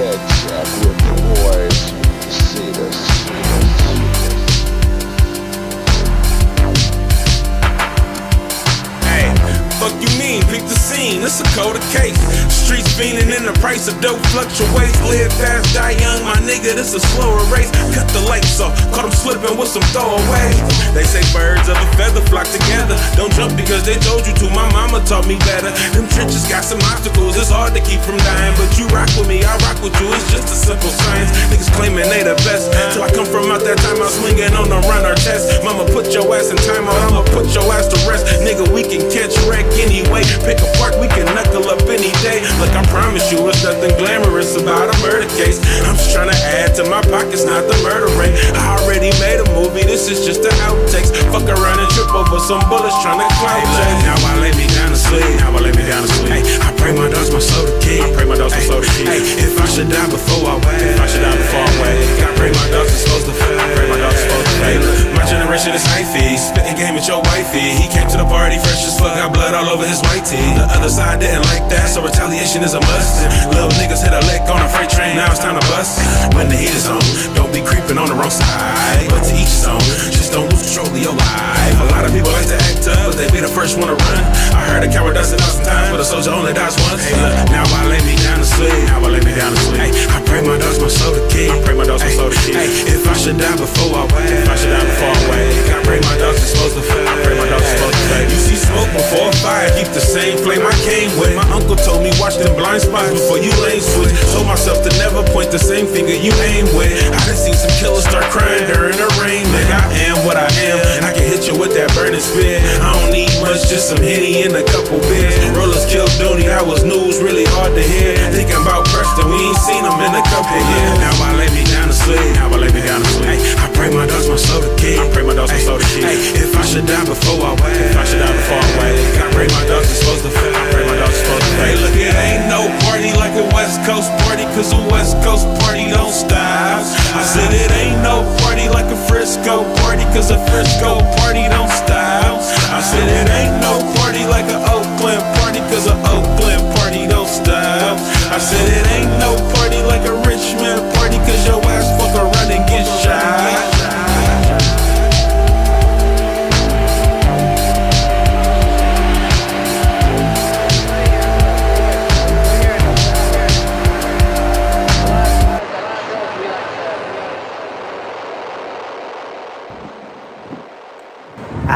head price of dope fluctuates. Live fast, die young, my nigga, this a slower race. Cut the lights off, caught him slipping with some throwaways. They say birds of a feather flock together. Don't jump because they told you to. My mama taught me better. Them trenches got some obstacles, it's hard to keep from dying. But you rock with me, I rock with you, it's just a simple science. Niggas claiming they the best. Till I come from out that time, I'm swinging on the run or test. Mama put your ass in time out, I'ma put your ass to rest. Nigga, we can catch wreck anyway. Pick a park, we can knuckle up any day. Look, I promise you, it's nothing glamorous about a murder case. I'm just trying to add to my pockets, not the murder rate. I already made a movie, this is just the outtakes. Fuck around and trip over some bullets trying to cloud chase. Now I lay me down to sleep. Now I lay me down to sleep. Hey, I pray my dogs, my soul to keep. I pray my dogs, my soul to keep. Hey, if I should die before I wait, if I should die before I wait, I pray my dogs are supposed to fail. I pray my dogs are supposed to fail. My generation is hyphy, spitting game with your wifey. He came to the party fresh as fuck, got blood all over his white tee. The other side didn't like that, so retaliation is a must. Little niggas hit a lick on a freight train, now it's time to bust. When the heat is on, don't be creeping on the wrong side. But to each his own, just don't lose control of your life. A lot of people like to act up, but they be the first one to run. I heard a coward does it a thousand times, but a soldier only dies once. Hey, look, now I lay me down to sleep. Now I lay me down to sleep. Hey, I pray my dogs, my soul to keep. I pray my dogs, my soul to keep. Hey, if I should die before I wake, if I should die before I wake, I pray my dogs supposed to fail. I pray my dogs supposed to fail. You see smoke before a fire, keep the same flame I came with. My uncle told me watch them blind spots before you lane switch. Told myself to never point the same finger you aim with. I done seen some killers start crying during the rain. Nigga, I am what I am. And I can hit you with that burning spear. I don't need much, just some henny and a couple beers. Rollers killed Dooney, that was news, really hard to hear. Thinking about Preston, we ain't seen him in a couple years. Now I lay me down to sleep. Now I lay me down to sleep. Hey, I pray my dogs, my soul to keep. I pray my dogs, my soul to keep. Hey, if I should die before I wake, if I should die before I wake, I pray my dogs are supposed to fail. I pray my dogs are supposed to fail. Hey, look, it ain't no party like a West Coast party, cause a West Coast party don't stop. I said it ain't no party like a Frisco party, cause a Frisco party. I said it ain't no party like a Oakland party, cause a Oakland party don't stop. I said it ain't no party like a Richmond party, cause your ass fuck around and get shot.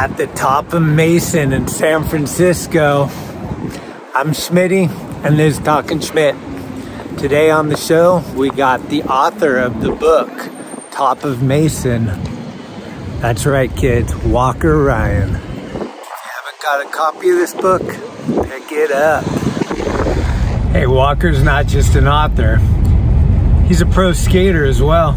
At the top of Mason in San Francisco. I'm Schmitty, and this is Talking Schmit. Today on the show, we got the author of the book, Top of Mason. That's right, kids, Walker Ryan. If you haven't got a copy of this book, pick it up. Hey, Walker's not just an author, he's a pro skater as well.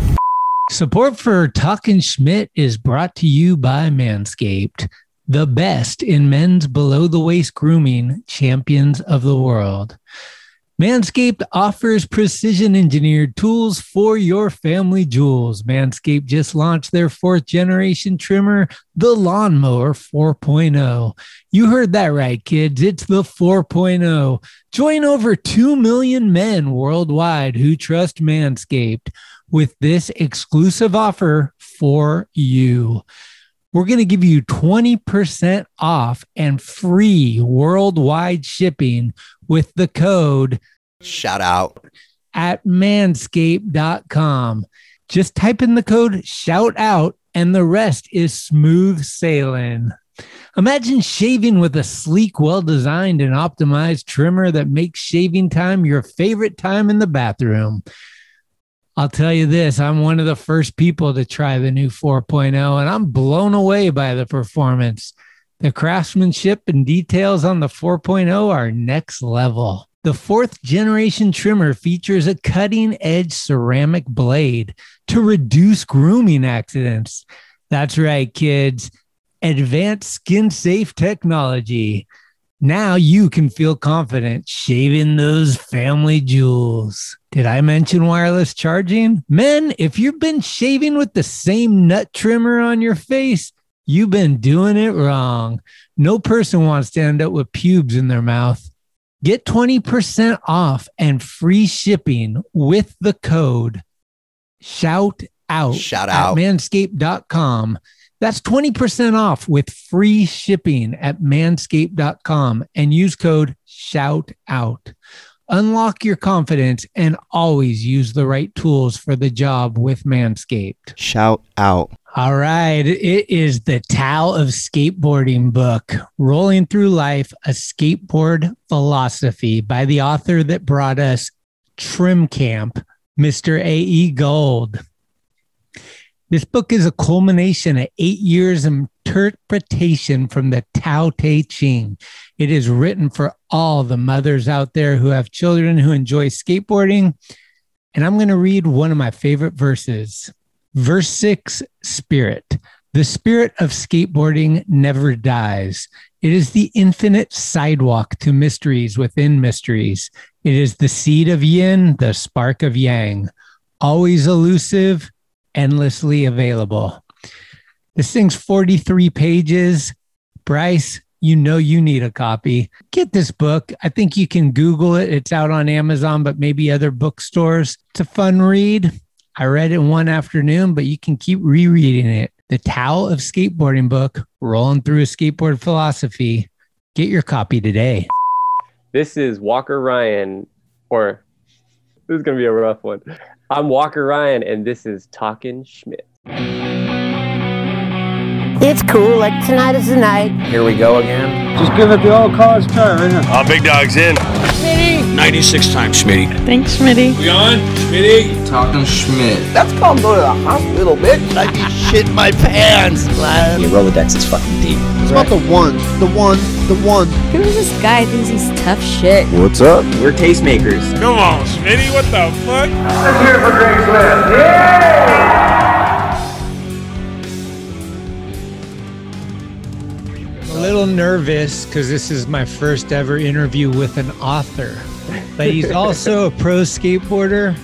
Support for Talking Schmit is brought to you by Manscaped, the best in men's below the waist grooming champions of the world. Manscaped offers precision engineered tools for your family jewels. Manscaped just launched their fourth generation trimmer, the Lawnmower 4.0. You heard that right, kids. It's the 4.0. Join over 2 million men worldwide who trust Manscaped with this exclusive offer for you. We're going to give you 20% off and free worldwide shipping with the code Shout out. at manscaped.com. Just type in the code shout out and the rest is smooth sailing. Imagine shaving with a sleek, well designed, and optimized trimmer that makes shaving time your favorite time in the bathroom. I'll tell you this I'm one of the first people to try the new 4.0, and I'm blown away by the performance. The craftsmanship and details on the 4.0 are next level. The fourth generation trimmer features a cutting edge ceramic blade to reduce grooming accidents. That's right, kids. Advanced skin safe technology. Now you can feel confident shaving those family jewels. Did I mention wireless charging? Men, if you've been shaving with the same nut trimmer on your face, you've been doing it wrong. No person wants to end up with pubes in their mouth. Get 20% off and free shipping with the code shout out Shout out. at manscaped.com. That's 20% off with free shipping at manscaped.com and use code shout out. Unlock your confidence and always use the right tools for the job with Manscaped. Shout out. All right. It is the Tao of Skateboarding book, Rolling Through Life, a Skateboard Philosophy by the author that brought us Trim Camp, Mr. A.E. Gold. This book is a culmination of eight years of interpretation from the Tao Te Ching. It is written for all the mothers out there who have children who enjoy skateboarding. And I'm going to read one of my favorite verses. Verse six Spirit. The spirit of skateboarding never dies. It is the infinite sidewalk to mysteries within mysteries. It is the seed of yin, the spark of yang, always elusive, endlessly available. This thing's 43 pages. Bryce, you know you need a copy. Get this book. I think you can Google it. It's out on Amazon, but maybe other bookstores. It's a fun read. I read it one afternoon, but you can keep rereading it. The Tao of Skateboarding book, rolling through a skateboard philosophy. Get your copy today. This is Walker Ryan, or this is gonna be a rough one. I'm Walker Ryan, and this is Talking Schmit. It's cool, like tonight is the night. Here we go again. Just give it the old college try, right now. Uh, big dog's in. 96 times, Schmitty. Thanks, Schmitty. We on? Schmitty? Talking Schmit. That's called go to the hospital, bitch. I'd be shitting my pants. man. Your Rolodex is fucking deep. It's about the one, the one, the one. Who is this guy who thinks he's tough shit? What's up? We're tastemakers. Come on, Schmitty, what the fuck? a little nervous because this is my first ever interview with an author, but he's also a pro skateboarder.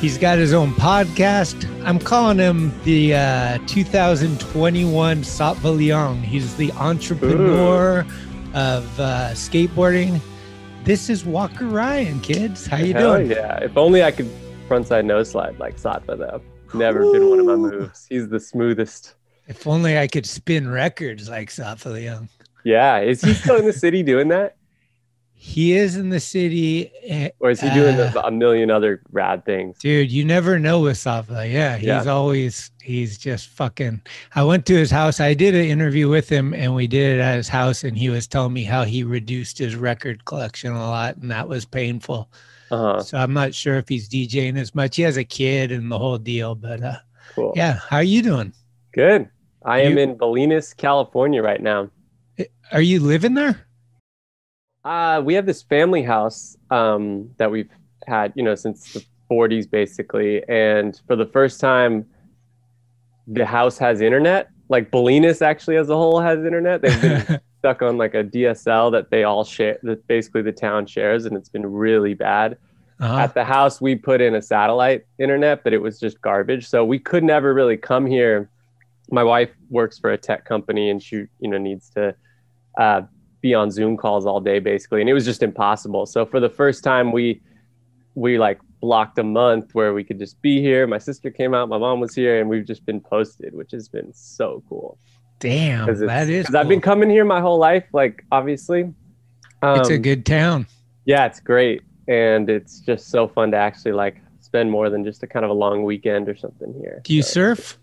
He's got his own podcast. I'm calling him the uh, 2021 Satva Leung. He's the entrepreneur of uh, skateboarding. This is Walker Ryan, kids. How you Hell doing? yeah! If only I could frontside nose slide like Satva though. Never been one of my moves. He's the smoothest. If only I could spin records like Satva Leung. Yeah, is he still in the city doing that, He is in the city. eh, or is he doing uh, a million other rad things? Dude, you never know with Satva. Yeah, he's Yeah. always he's just fucking. I went to his house. I did an interview with him, and we did it at his house. And he was telling me how he reduced his record collection a lot, and that was painful. Uh huh. So I'm not sure if he's DJing as much. He has a kid and the whole deal, but uh, Cool. yeah. How are you doing? Good. I am in Bolinas, California right now. Are you living there? Uh, we have this family house um, that we've had, you know, since the 40s basically. And for the first time, the house has internet. Like Bolinas actually as a whole has internet. They've been stuck on like a DSL that they all share, that basically the town shares, and it's been really bad. Uh-huh. At the house, we put in a satellite internet, but it was just garbage. So we could never really come here. My wife works for a tech company, and she, you know, needs to uh, be on Zoom calls all day, basically, and it was just impossible. So for the first time, we we like blocked a month where we could just be here. My sister came out, my mom was here, and we've just been posted, which has been so cool. Damn, that is. Because is. I've been coming here my whole life, like obviously. it's a Um, good town. yeah, it's great, and it's just so fun to actually like spend more than just a kind of a long weekend or something here. Do you So- surf?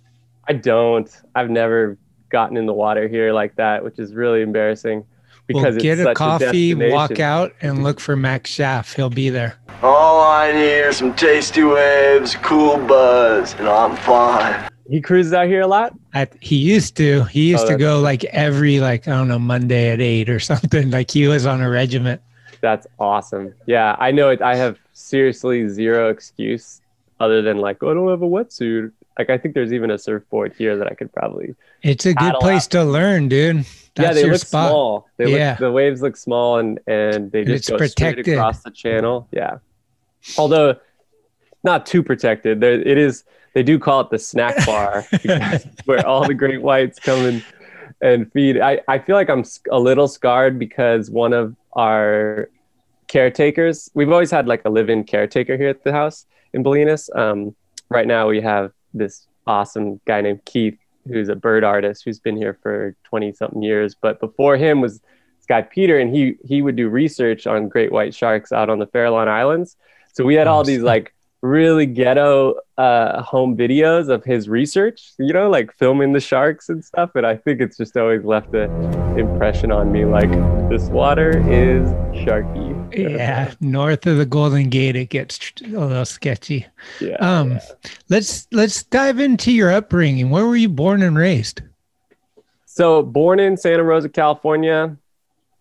I don't. I've never gotten in the water here like that, which is really embarrassing because Well, it's get such a coffee, walk out, and look for Max Schaaf. He'll be there. All I need are some tasty waves, cool buzz, and I'm fine. He cruises out here a lot. I, he used to. He used Oh, to that's- go like every like I don't know Monday at eight or something. Like he was on a regiment. That's awesome. Yeah, I know it. I have seriously zero excuse other than like, oh, I don't have a wetsuit. Like, I think there's even a surfboard here that I could probably. It's a good place out. to learn, dude. That's yeah, they look spot. small. They Yeah. look, the waves look small and and they just go protected. straight across the channel. Yeah, although not too protected. There, it is. They do call it the snack bar where all the great whites come and and feed. I I feel like I'm a little scarred because one of our caretakers. We've always had like a live-in caretaker here at the house in Bolinas. Um, right now we have this awesome guy named Keith, who's a bird artist who's been here for 20 something years. But before him was this guy Peter, and he he would do research on great white sharks out on the Farallon Islands. So we had all these like really ghetto uh, home videos of his research, you know, like filming the sharks and stuff. And I think it's just always left an impression on me like this water is sharky. Yeah, north of the Golden Gate, it gets a little sketchy. Yeah. Um, yeah. let's let's dive into your upbringing. Where were you born and raised? So born in Santa Rosa, California,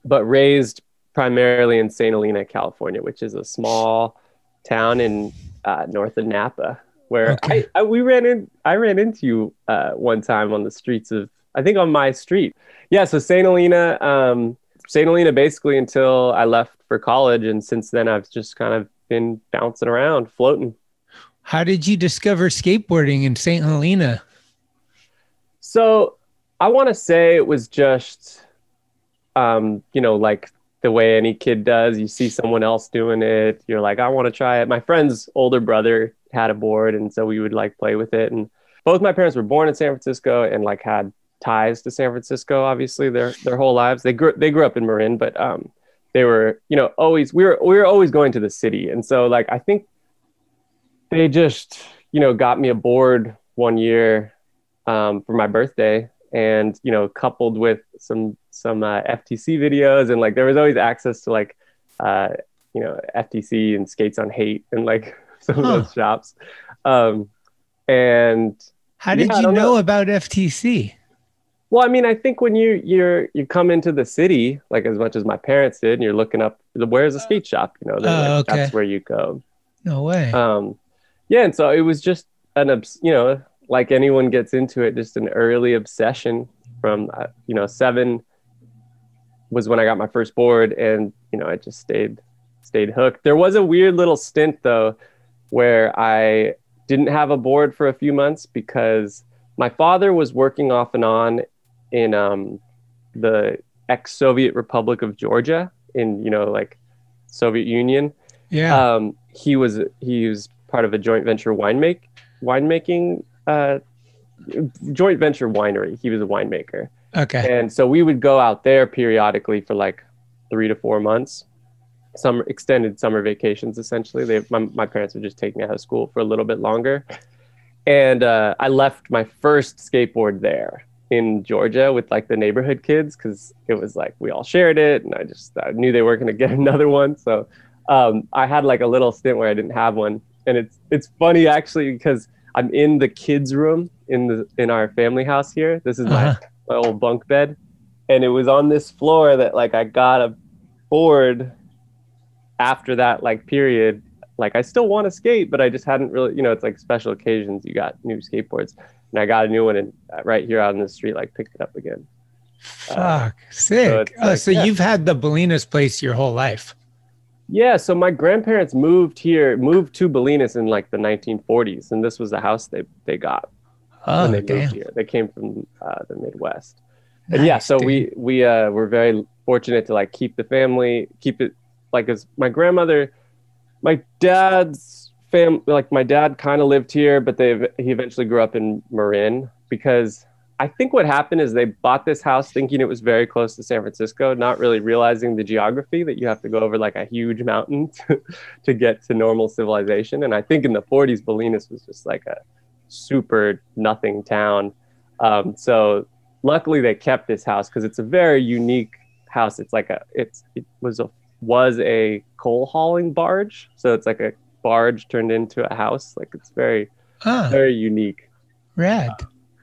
but raised primarily in St. Helena, California, which is a small town in uh, north of Napa, where Okay. I, I we ran in. I ran into you uh, one time on the streets of I think on my street. Yeah, so St. Helena, um, St. Helena, basically until I left for college, and since then I've just kind of been bouncing around, floating. How did you discover skateboarding in St. Helena? So I want to say it was just, um, you know, like the way any kid does. You see someone else doing it, you're like, I want to try it. My friend's older brother had a board, and so we would like play with it. And both my parents were born in San Francisco and like had ties to San Francisco, obviously their their whole lives. They grew they grew up in Marin, but um, they were you know always we were we were always going to the city, and so like I think they just you know got me aboard one year um, for my birthday and you know coupled with some some uh, ftc videos and like there was always access to like uh, you know ftc and Skates on Haight and like some of those shops um, and How did Yeah, you know, know. about FTC? Well i mean i think when you you're you come into the city like as much as my parents did and you're looking up where's a skate shop you know Oh, like, okay. that's where you go No way. um yeah and so it was just an obs- you know like anyone gets into it just an early obsession from uh, you know seven was when i got my first board and you know i just stayed stayed hooked there was a weird little stint though where i didn't have a board for a few months because my father was working off and on in um, the ex-soviet republic of georgia in you know like soviet union yeah. um, he was he was part of a joint venture winemake winemaking uh, joint venture winery. He was a winemaker, okay. and so we would go out there periodically for like three to four months, some extended summer vacations. Essentially, they my, my parents would just take me out of school for a little bit longer, and uh, I left my first skateboard there in Georgia with like the neighborhood kids because it was like we all shared it, and I just I knew they weren't going to get another one, so um, I had like a little stint where I didn't have one, and it's it's funny actually because I'm in the kids' room in the in our family house here. This is my Uh-huh. my old bunk bed, and it was on this floor that like I got a board after that like period. Like I still want to skate, but I just hadn't really, you know, it's like special occasions you got new skateboards, and I got a new one and uh, right here out in the street, like picked it up again. Fuck. Sick. it's oh, like, so yeah. you've had the Bolinas place your whole life. Yeah, so my grandparents moved here, moved to Bolinas in like the 1940s, and this was the house they they got Oh, when they damn. moved here. They came from uh, the Midwest, and yeah, so dude. we we uh, were very fortunate to like keep the family, keep it like as my grandmother, my dad's fam, like my dad kind of lived here, but they he eventually grew up in Marin because I think what happened is they bought this house thinking it was very close to San Francisco, not really realizing the geography that you have to go over like a huge mountain to, to get to normal civilization. And I think in the 40s, Bolinas was just like a super nothing town. Um, so luckily they kept this house because it's a very unique house. It's like a it's it was a was a coal hauling barge, so it's like a barge turned into a house. Like it's very Ah, very unique rad.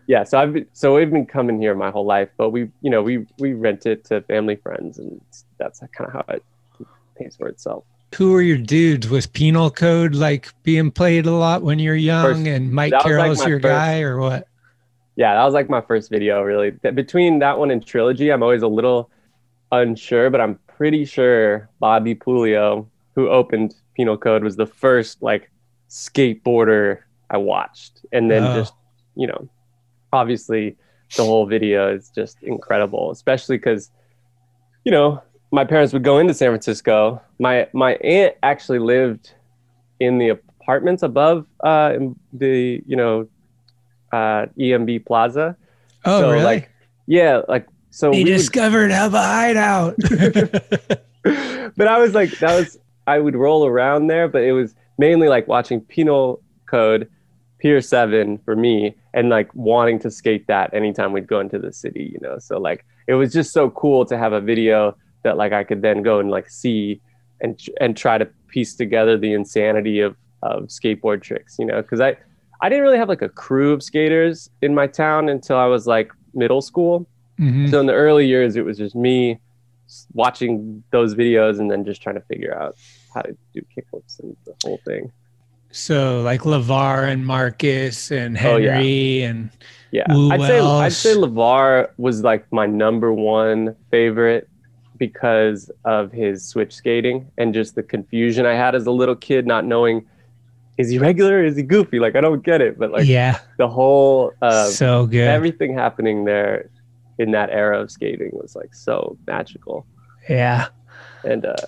yeah so i've been, so we've been coming here my whole life but we you know we we rent it to family friends and that's kind of how it pays for itself Who are your dudes? Was Penal Code like being played a lot when you're young, First- and Mike was, like, Carroll's your first- guy, or what? yeah that was like my first video really between that one and trilogy i'm always a little unsure but i'm pretty sure Bobby Puleo who opened penal code was the first like skateboarder i watched and then Oh. just you know obviously the whole video is just incredible especially because you know my parents would go into San Francisco. My my aunt actually lived in the apartments above uh, in the you know uh, EMB Plaza. Oh, so, really? Like, yeah, like so. They we would- discovered have a hideout. but I was like, that was I would roll around there, but it was mainly like watching Penal Code, Pier Seven for me, and like wanting to skate that anytime we'd go into the city, you know. So like it was just so cool to have a video that like I could then go and like see and and try to piece together the insanity of of skateboard tricks, you know, because I I didn't really have like a crew of skaters in my town until I was like middle school. Mhm. So in the early years, it was just me watching those videos and then just trying to figure out how to do kickflips and the whole thing. So like Lavar and Marcus and Oh, yeah. Henry and Yeah, I'd say I'd say Lavar was like my number one favorite because of his switch skating and just the confusion I had as a little kid, not knowing is he regular, or is he goofy? Like I don't get it, but like yeah, the whole uh, so good. everything happening there in that era of skating was like so magical. yeah, and uh,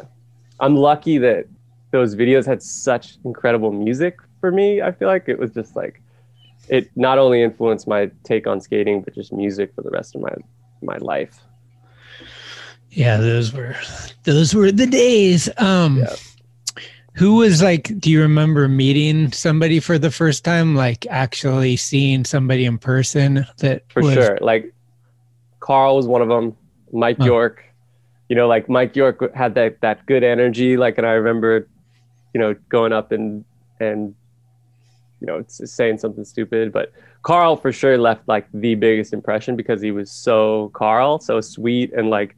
I'm lucky that those videos had such incredible music for me. I feel like it was just like it not only influenced my take on skating, but just music for the rest of my my life. yeah. Those were those were the days. Um, Yeah. who was like? Do you remember meeting somebody for the first time? Like actually seeing somebody in person? That For was, sure, like Karl was one of them. Mike Huh. York, you know, like Mike York had that that good energy. Like, and I remember, you know, going up and and you know saying something stupid, but Karl for sure left like the biggest impression because he was so Karl, so sweet and like,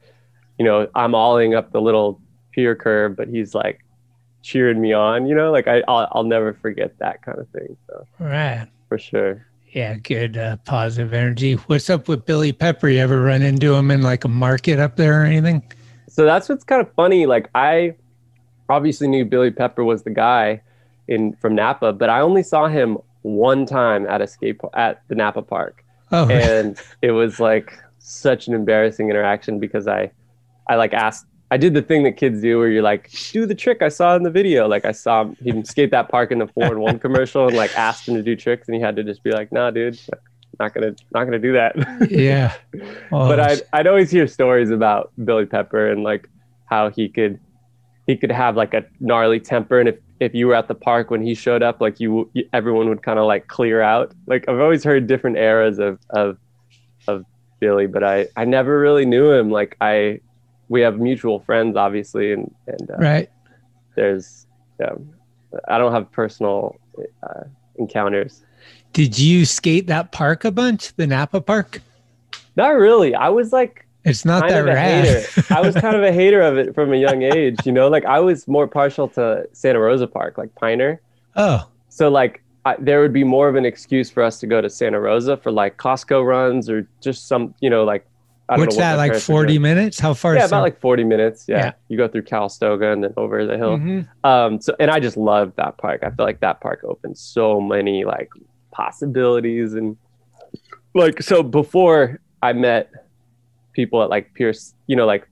you know, I'm alling up the little pier curve, but he's like cheering me on. You know, like I I'll, I'll never forget that kind of thing. So Right. for sure. Yeah, good uh, positive energy. What's up with Billy Pepper? You ever run into him in like a market up there or anything? so that's what's kind of funny. Like I obviously knew Billy Pepper was the guy in from Napa, but I only saw him one time at a skate at the Napa Park, Oh, and it was like such an embarrassing interaction because I I like asked. I did the thing that kids do where you're like, do the trick I saw in the video. Like I saw him skate that park in the four and one commercial and like asked him to do tricks and he had to just be like, nah, dude, not gonna not gonna do that. yeah. Oh, but I'd, I'd always hear stories about Billy Pepper and like how he could he could have like a gnarly temper and if, if you were at the park when he showed up like you, you everyone would kind of like clear out like I've always heard different eras of of of Billy but I I never really knew him like I we have mutual friends obviously and and uh, right. there's yeah I don't have personal uh, encounters Did you skate that park a bunch, the Napa Park? not really I was like It's not that rad. hater. I was kind of a hater of it from a young age, you know. Like I was more partial to Santa Rosa Park, like Piner. oh, So like I, there would be more of an excuse for us to go to Santa Rosa for like Costco runs or just some, you know, like what's know what that like? Forty minutes? How far? Yeah, about like forty minutes. Yeah. Yeah. you go through Calistoga and then over the hill. Mhm. Um, so and I just love that park. I feel like that park opened so many like possibilities and like so before I met people at like Pierce, you know, like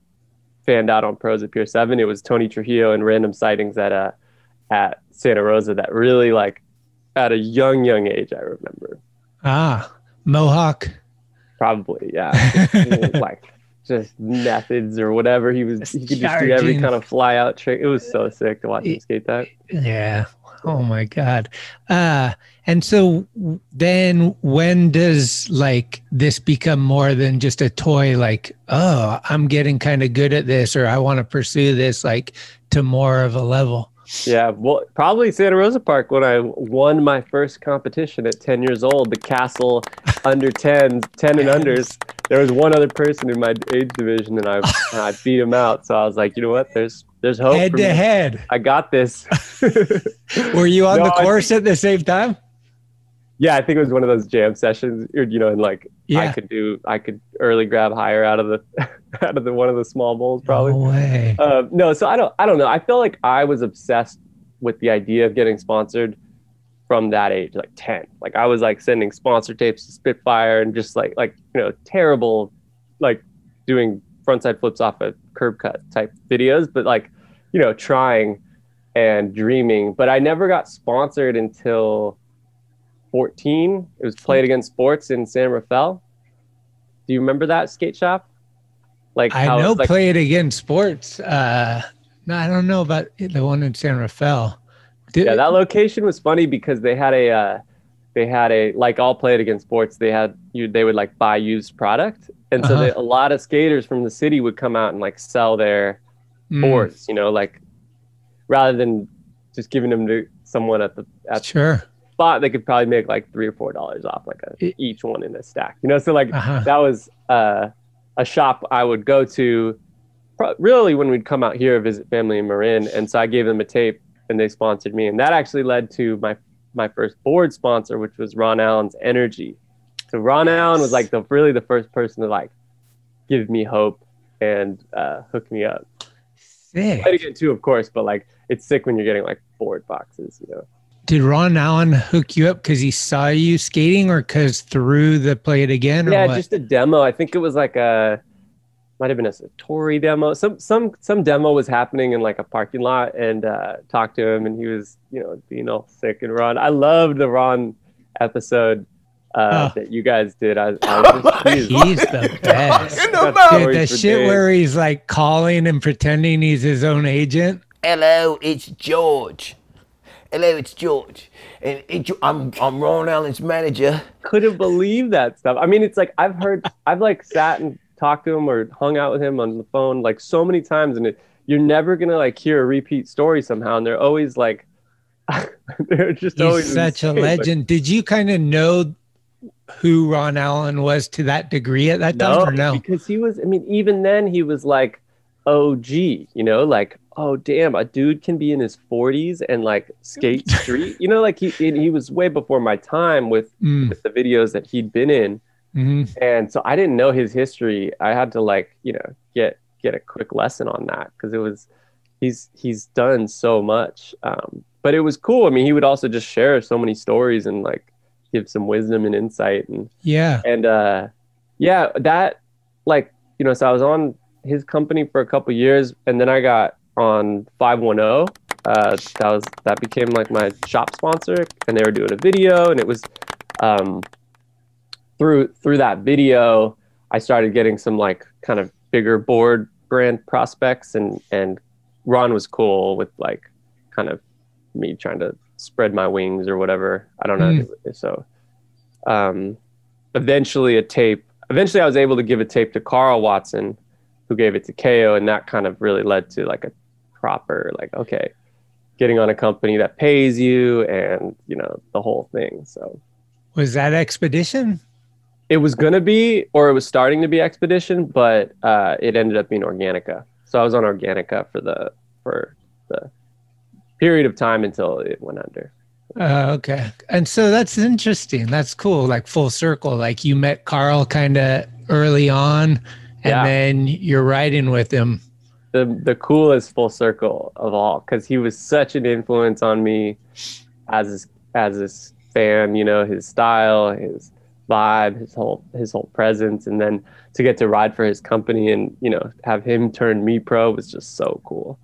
fanned out on pros at Pier Seven, it was Tony Trujillo and random sightings at uh at Santa Rosa that really like at a young young age I remember. Ah, Mohawk. Probably, yeah. Just, like just methods or whatever. He was he could just do every kind of fly out trick. It was so sick to watch him skate that. Yeah. Oh my God. Uh, and so then when does like this become more than just a toy? Like, oh, I'm getting kind of good at this, or I want to pursue this like to more of a level. Yeah, well, probably Santa Rosa Park when I won my first competition at 10 years old, the Castle under 10, 10 and unders. There was one other person in my age division, and I and I beat him out. So I was like, you know what? There's there's hope. head to me. head. I got this. Were you on No, the I course at the same time? Yeah, I think it was one of those jam sessions, you know, and like I could do, I could early grab higher out of the out of the one of the small bowls, probably. No way. Um, no, so I don't I don't know. I feel like I was obsessed with the idea of getting sponsored from that age, like 10. Like I was like sending sponsor tapes to Spitfire and just like like you know, terrible like doing frontside flips off a curb cut type videos, but like, you know, trying and dreaming. But I never got sponsored until 14. It was played against sports in San Rafael. Do you remember that skate shop? Like I know like, Play It Again Sports. Uh, no, I don't know about the one in San Rafael. Did, yeah, that location was funny because they had a uh, they had a like all Play It Again Sports. They had you they would like buy used product, and so Uh-huh. they, a lot of skaters from the city would come out and like sell their Mm, boards. You know, like rather than just giving them to someone at the at the Sure. Spot, they could probably make like three or four dollars off like a, each one in a stack. You know, so like Uh-huh. that was uh, a shop I would go to pro- really when we'd come out here visit family in Marin, and so I gave them a tape and they sponsored me, and that actually led to my my first board sponsor, which was Ron Allen's Energy. So Ron Allen was like the really the first person to like give me hope and uh, hook me up. Sick. Played again too, of course, but like it's sick when you're getting like board boxes, you know. Did Ron Allen hook you up because he saw you skating, or because through the play it again, yeah, what? just a demo. I think it was like a might have been a Satori demo. Some some some demo was happening in like a parking lot, and uh, talked to him, and he was you know being all sick and Ron. I loved the Ron episode uh, Oh. that you guys did. I, I was just, he's, He's the best. got Dude, stories that shit days. where he's like calling and pretending he's his own agent. Hello, it's George. Hello, it's George. And it, I'm, I'm Ron Allen's manager. couldn't believe that stuff. I mean, it's like I've heard, I've like sat and talked to him or hung out with him on the phone like so many times, and it, you're never gonna like hear a repeat story somehow, and they're always like, they're just always He's such a insane. Like, legend. Did you kind of know who Ron Allen was to that degree at that time, no, or no? because he was. I mean, even then he was like, OG. You know, like oh damn, a dude can be in his 40s and like skate street. You know, like he he was way before my time with, Mm. with the videos that he'd been in. hmm and so I didn't know his history. I had to like you know get get a quick lesson on that because it was he's he's done so much. Um, but it was cool. I mean, he would also just share so many stories and like give some wisdom and insight and Yeah. and uh, yeah, that like you know, so I was on his company for a couple years, and then I got on 510. Uh, that was that became like my shop sponsor, and they were doing a video, and it was um, through through that video, I started getting some like kind of bigger board brand prospects, and and Ron was cool with like kind of me trying to spread my wings or whatever. I don't know. So um, eventually a tape. Eventually, I was able to give a tape to Karl Watson, who gave it to KO, and that kind of really led to like a proper like okay, getting on a company that pays you, and you know the whole thing. So Was that Expedition? it was gonna be, or it was starting to be Expedition, but uh, it ended up being Organika. So I was on Organika for the for the period of time until it went under. Uh, okay. And so that's interesting. That's cool. Like full circle. Like you met Karl kind of early on, and Yeah. then you're riding with him. The the coolest full circle of all because he was such an influence on me as his, as his fan you know his style his vibe his whole his whole presence and then to get to ride for his company and you know have him turn me pro was just so cool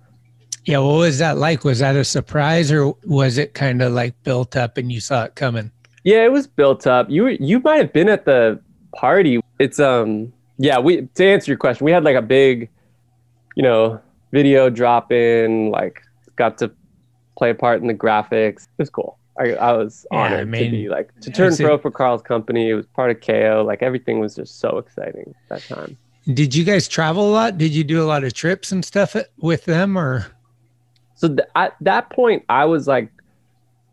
Yeah. What was that like? Was that a surprise, or was it kind of like built up and you saw it coming? yeah it was built up you you might have been at the party it's um yeah we to answer your question we had like a big you know video drop in like got to play a part in the graphics. It was cool. I, I was Yeah, I honored to be like to turn it- pro for Karl's company. It was part of ko like everything was just so exciting that time. Did you guys travel a lot? Did you do a lot of trips and stuff with them, or? so th- at that point i was like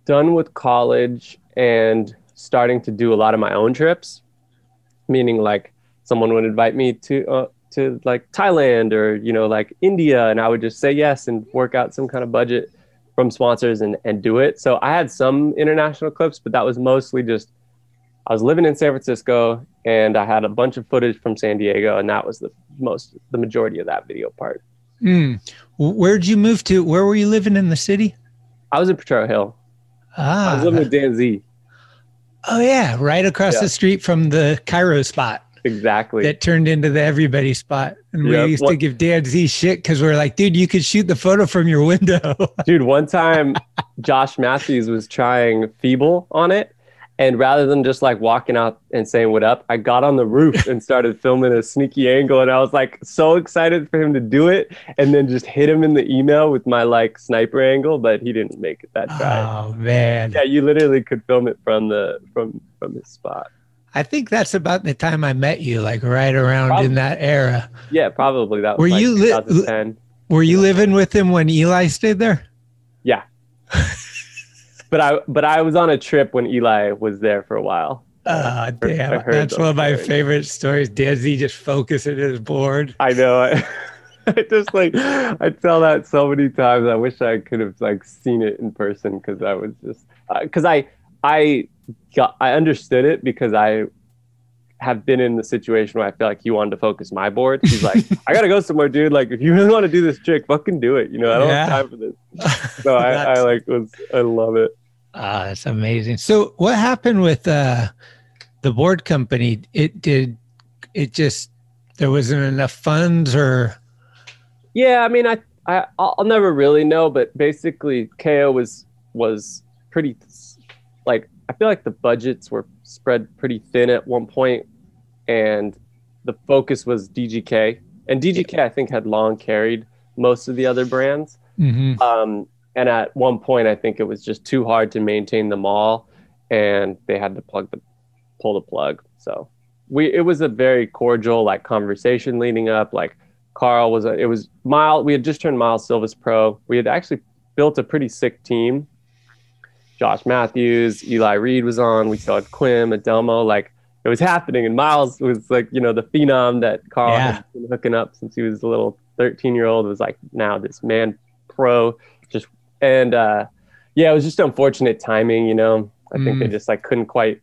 done with college and starting to do a lot of my own trips meaning like someone would invite me to uh, to like thailand or you know like india and i would just say yes and work out some kind of budget from sponsors and, and do it so i had some international clips but that was mostly just i was living in san francisco and i had a bunch of footage from san diego and that was the most the majority of that video part. W- Where'd you move to? Where were you living in the city? i was in Potrero hill i Ah. was living with dan z Oh yeah, right across Yeah. the street from the Cairo spot. Exactly. that turned into the everybody spot. And we Yep. used to give Dan Z shit because we're like, dude, you could shoot the photo from your window. Dude, one time Josh Matthews was trying Feeble on it. And rather than just like walking out and saying what up, I got on the roof and started filming a sneaky angle. And I was like so excited for him to do it and then just hit him in the email with my like sniper angle, but he didn't make it that try. oh man. Yeah, you literally could film it from the from from his spot. I think that's about the time I met you, like right around Probably. in that era. Yeah, probably that was Were like you li- 2010. Were you living with him when Eli stayed there? Yeah. but I but I was on a trip when Eli was there for a while. I damn. That's one of my stories. favorite stories. Z just focusing his board. I know. I, I just like I tell that so many times. I wish I could have like seen it in person because I was just uh, because I I got I understood it because I have been in the situation where I feel like he wanted to focus my board. He's like, I gotta go somewhere, dude. Like, if you really want to do this trick, fucking do it. You know, I don't Yeah. have time for this. So I, I like was I love it. Ah, that's amazing. So what happened with uh the board company? It did it just there wasn't enough funds or Yeah, I mean, I, I, I'll never really know, but basically, KO was was pretty, I feel like the budgets were spread pretty thin at one point, and the focus was DGK, and DGK I think had long carried most of the other brands. Mhm. Um, and at one point, I think it was just too hard to maintain them all, and they had to plug the pull the plug. So we it was a very cordial like conversation leading up. Like Karl was a, it was Miles. We had just turned Miles Silvas pro. We had actually built a pretty sick team. Josh Matthews, Eli Reed was on. We still had Quim, Adelmo. Like it was happening, and Miles was like you know the phenom that Karl Yeah. had been hooking up since he was a little 13 year old. Was like now this man pro. Just and uh, yeah, it was just unfortunate timing. You know, I think they Mm. just like couldn't quite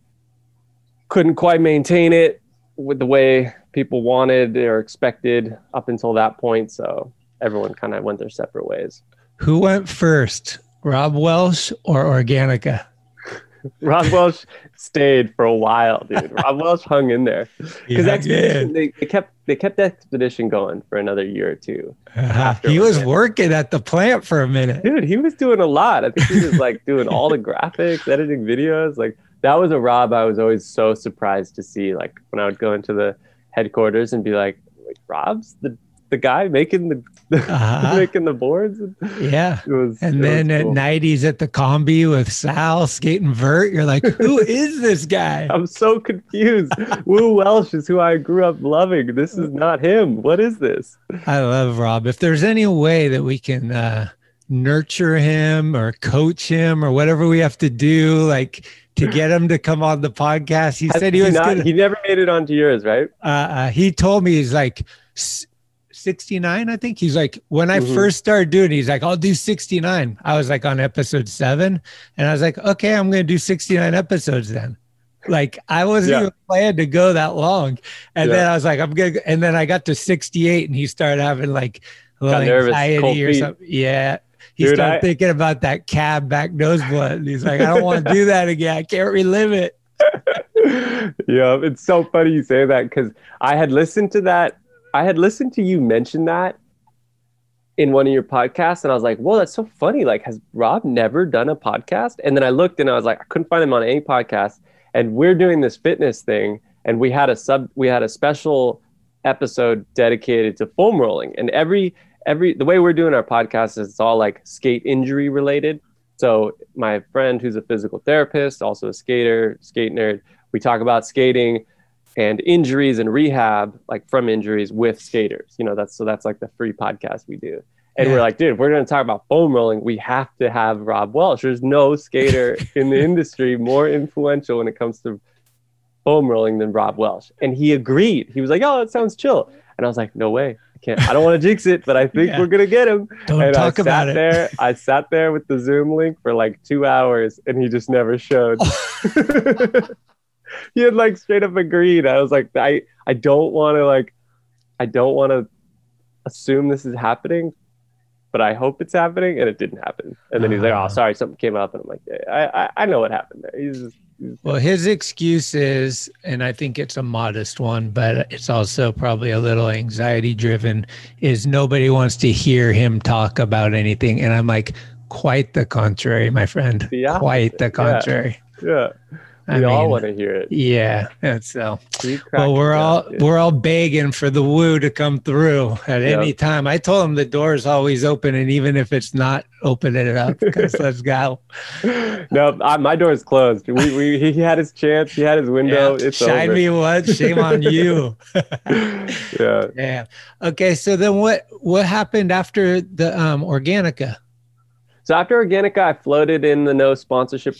couldn't quite maintain it with the way people wanted or expected up until that point. So everyone kind of went their separate ways. who went first? Rob Welsh or Organika? Rob Welsh stayed for a while, dude. Rob Welsh hung in there because Yeah, expedition they, they kept they kept expedition going for another year or two. Uh, he was working at the plant for a minute. Dude, he was doing a lot. I think he was like doing all the graphics, editing videos. Like that was a Rob I was always so surprised to see. Like when I would go into the headquarters and be like, Rob's the the guy making the, Uh-huh. making the boards. Yeah. Was, And then was at cool. night he's at the combi with Sal skating vert. You're like, who is this guy? I'm so confused. Woo Welsh is who I grew up loving. This is not him. What is this? I love Rob. If there's any way that we can uh, nurture him or coach him or whatever we have to do, like to get him to come on the podcast, he Has said he was not, gonna, he never made it onto yours, right? uh, uh, he told me he's like 69 i think. He's like when i Mhm. first started doing it, he's like i'll do 69 i was like on episode 7 and i was like okay i'm gonna do 69 episodes then. Like i wasn't Yeah. even planning to go that long. And then i was like i'm gonna go- and then i got to 68 and he started having like a little Got nervous, cold anxiety or something. Yeah. He Dude, started I- thinking about that cab back nose blunt and he's like i don't want to do that again. I can't relive it. Yeah, it's so funny you say that because I had listened to that. I had listened to you mention that in one of your podcasts, and I was like, "Whoa, that's so funny! Like, has Rob never done a podcast?" And then I looked, and I was like, I couldn't find him on any podcast. And we're doing this fitness thing, and we had a sub, we had a special episode dedicated to foam rolling, and every every the way we're doing our podcast is it's all like skate injury related. So my friend who's a physical therapist, also a skater, skate nerd, we talk about skating and injuries and rehab, like from injuries with skaters. You know, that's so that's like the free podcast we do. And we're like, dude, we're gonna talk about foam rolling, we have to have Rob Welsh. There's no skater in the industry more influential when it comes to foam rolling than Rob Welsh. And he agreed. He was like, Oh, that sounds chill. And I was like, No way. I can't I don't want to jinx it, but I think Yeah. we're gonna get him. Don't and talk I about sat it. there, I sat there with the Zoom link for like two hours and he just never showed. he had like straight up agreed. I was like, I, I don't want to like, I don't want to assume this is happening, but I hope it's happening. And it didn't happen. And then he's like, oh, Ah. sorry, something came up. And I'm like, yeah, I, I, I know what happened there. He's just, Well, his excuse is, and I think it's a modest one, but it's also probably a little anxiety driven, is nobody wants to hear him talk about anything. And I'm like, quite the contrary, my friend. The opposite, Quite the yeah. contrary. Yeah. I We all want to hear it. Yeah. And so, well, we're all dude. we're all begging for the woo to come through at Yep. any time. I told him the door's always open, and even if it's not, open it up because let's go. no, I, my door is closed. We, we, he had his chance. He had his window. Yeah, It's Shine over. me once, shame on you. yeah. Yeah. Okay. So then, what what happened after the um Organika? So after Organika, I floated in the no sponsorship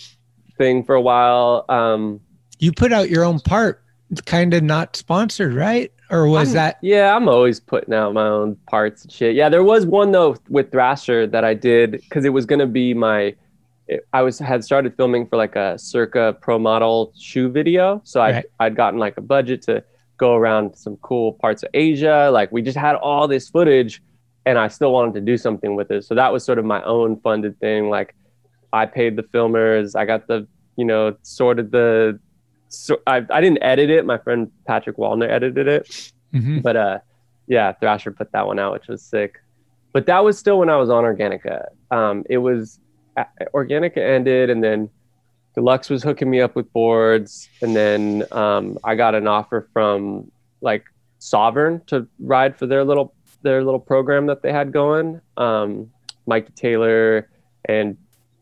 thing for a while. Um, You put out your own part, kind of not sponsored, right? Or was I'm- that? Yeah, I'm always putting out my own parts and shit. Yeah, there was one though with Thrasher that I did because it was gonna be my. It, I was had started filming for like a circa pro model shoe video, so I Right. I'd gotten like a budget to go around some cool parts of Asia. Like we just had all this footage, and I still wanted to do something with it. So that was sort of my own funded thing. Like I paid the filmers, I got the you know sorted the. So I, I didn't edit it. My friend Patrick Wallner edited it Mhm. but uh yeah thrasher put that one out which was sick but that was still when i was on organika um it was uh, organika ended and then deluxe was hooking me up with boards and then um i got an offer from like SOVRN to ride for their little their little program that they had going um mike taylor and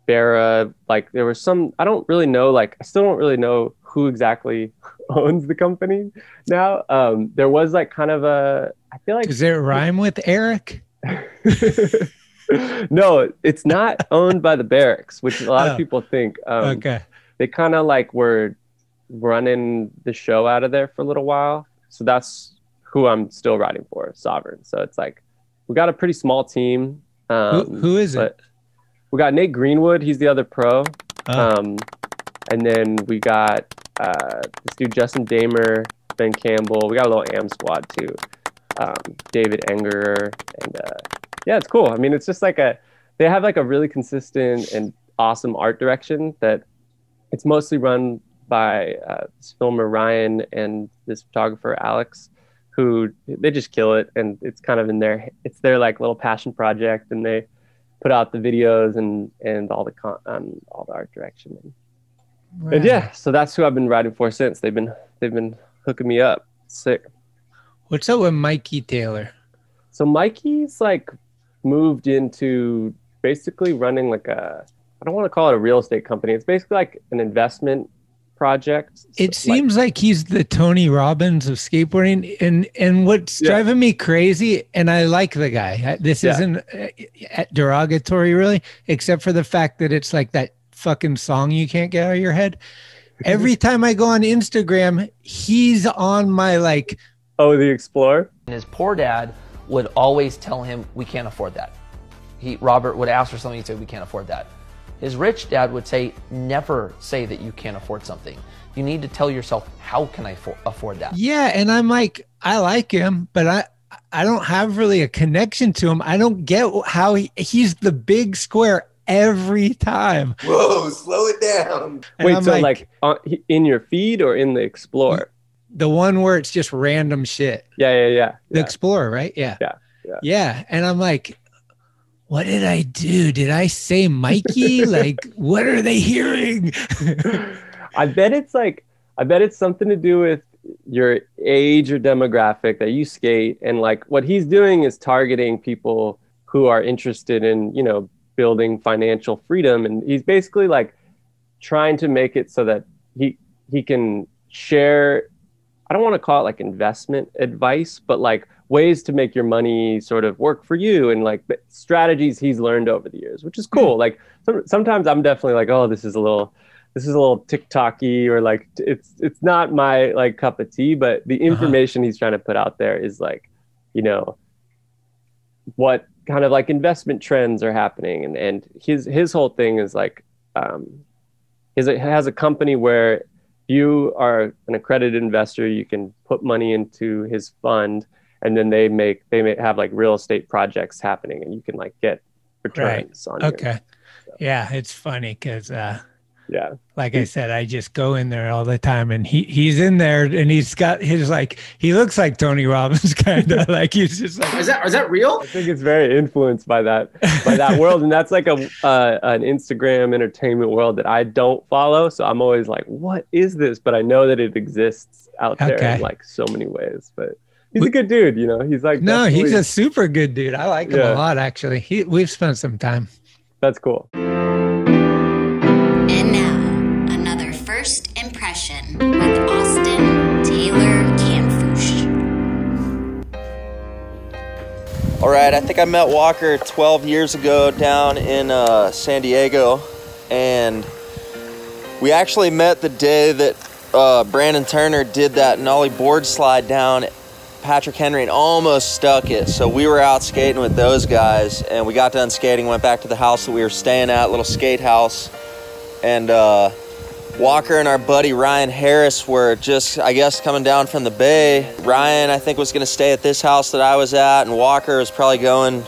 Barra, like there was some I don't really know, like I still don't really know who exactly owns the company now. Um there was like kind of a I feel like Does it rhyme with Eric? no, it's not owned by the barracks, which a lot Oh. of people think. Um okay. they kind of like were running the show out of there for a little while. So that's who I'm still riding for, SOVRN. So it's like we got a pretty small team. Um, Who, who is it? We got Nate Greenwood. He's the other pro. Oh. Um, and then we got uh, this dude Justin Damer, Ben Campbell. We got a little Am squad too. Um, David Enger, and uh, yeah, it's cool. I mean, it's just like a they have like a really consistent and awesome art direction that it's mostly run by uh, this filmer Ryan and this photographer Alex, who they just kill it, and it's kind of in their it's their like little passion project, and they put out the videos and and all the con um, all the art direction. And, and yeah, so that's who I've been riding for since. They've been they've been hooking me up. Sick. What's up with Mikey Taylor? So Mikey's like moved into basically running like a I don't want to call it a real estate company. It's basically like an investment project. It seems like, he's the Tony Robbins of skateboarding, and and what's Yeah. driving me crazy. And I like the guy. This Yeah. isn't uh, derogatory, really, except for the fact that it's like that fucking song you can't get out of your head. Every time I go on Instagram, he's on my like. Oh, the Explorer. And his poor dad would always tell him, "We can't afford that." He Robert would ask for something, he'd say, "We can't afford that." His rich dad would say, "Never say that you can't afford something. You need to tell yourself, how can I for- afford that?" Yeah, and I'm like, I like him, but I I don't have really a connection to him. I don't get how he, he's the big square every time. Whoa, slow it down. And Wait, I'm so like- like, uh, on, in your feed or in the Explorer? The one where it's just random shit. Yeah, yeah, yeah. The yeah. Explorer, right? Yeah. Yeah, yeah. Yeah. And I'm like, what did I do? Did I say Mikey? like, what are they hearing? I bet it's like I bet it's something to do with your age or demographic that you skate and like what he's doing is targeting people who are interested in, you know, building financial freedom and he's basically like trying to make it so that he he can share I don't want to call it like investment advice, but like ways to make your money sort of work for you and like strategies he's learned over the years, which is cool. Like some, sometimes I'm definitely like, oh, this is a little, this is a little TikToky or like it's it's not my like cup of tea, but the information he's trying to put out there is like, you know, what kind of like investment trends are happening, and and his his whole thing is like, um, is it has a company where you are an accredited investor, you can put money into his fund, and then they make they may have like real estate projects happening, and you can like get returns on your- Okay. Yeah, it's funny because uh, Yeah. Like I said, I just go in there all the time, and he he's in there, and he's got his like he looks like Tony Robbins kind of like he's just like Is that is that real? I think it's very influenced by that by that world, and that's like a uh, an Instagram entertainment world that I don't follow. So I'm always like, what is this? But I know that it exists out there Okay. in like so many ways. But he's a good dude, you know. He's like no, he's a super good dude. I like him Yeah. a lot actually. He we've spent some time. That's cool. And now, another first impression with Austin Taylor Camfouche. All right, I think I met Walker 12 years ago down in uh, San Diego, and we actually met the day that uh, Brandon Turner did that nollie board slide down Patrick Henry and almost stuck it. So we were out skating with those guys, and we got done skating, went back to the house that we were staying at, little skate house, and uh, Walker and our buddy Ryan Harris were just, I guess, coming down from the bay. Ryan, I think, was going to stay at this house that I was at, and Walker was probably going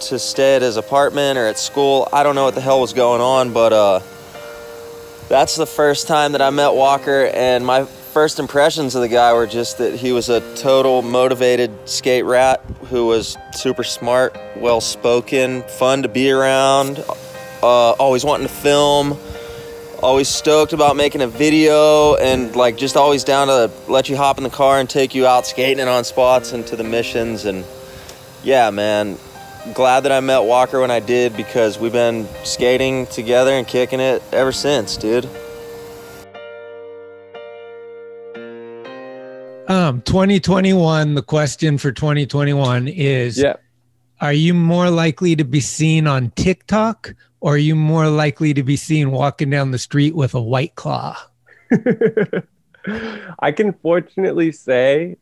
to stay at his apartment or at school. I don't know what the hell was going on, but uh, that's the first time that I met Walker, and my first impressions of the guy were just that he was a total motivated skate rat who was super smart, well spoken, fun to be around, uh, always wanting to film always stoked about making a video and like just always down to let you hop in the car and take you out skating and on spots and to the missions and yeah man glad that i met walker when i did because we've been skating together and kicking it ever since dude Um, 2021. The question for 2021 is: Yeah. Are you more likely to be seen on TikTok, or are you more likely to be seen walking down the street with a white claw? I can fortunately say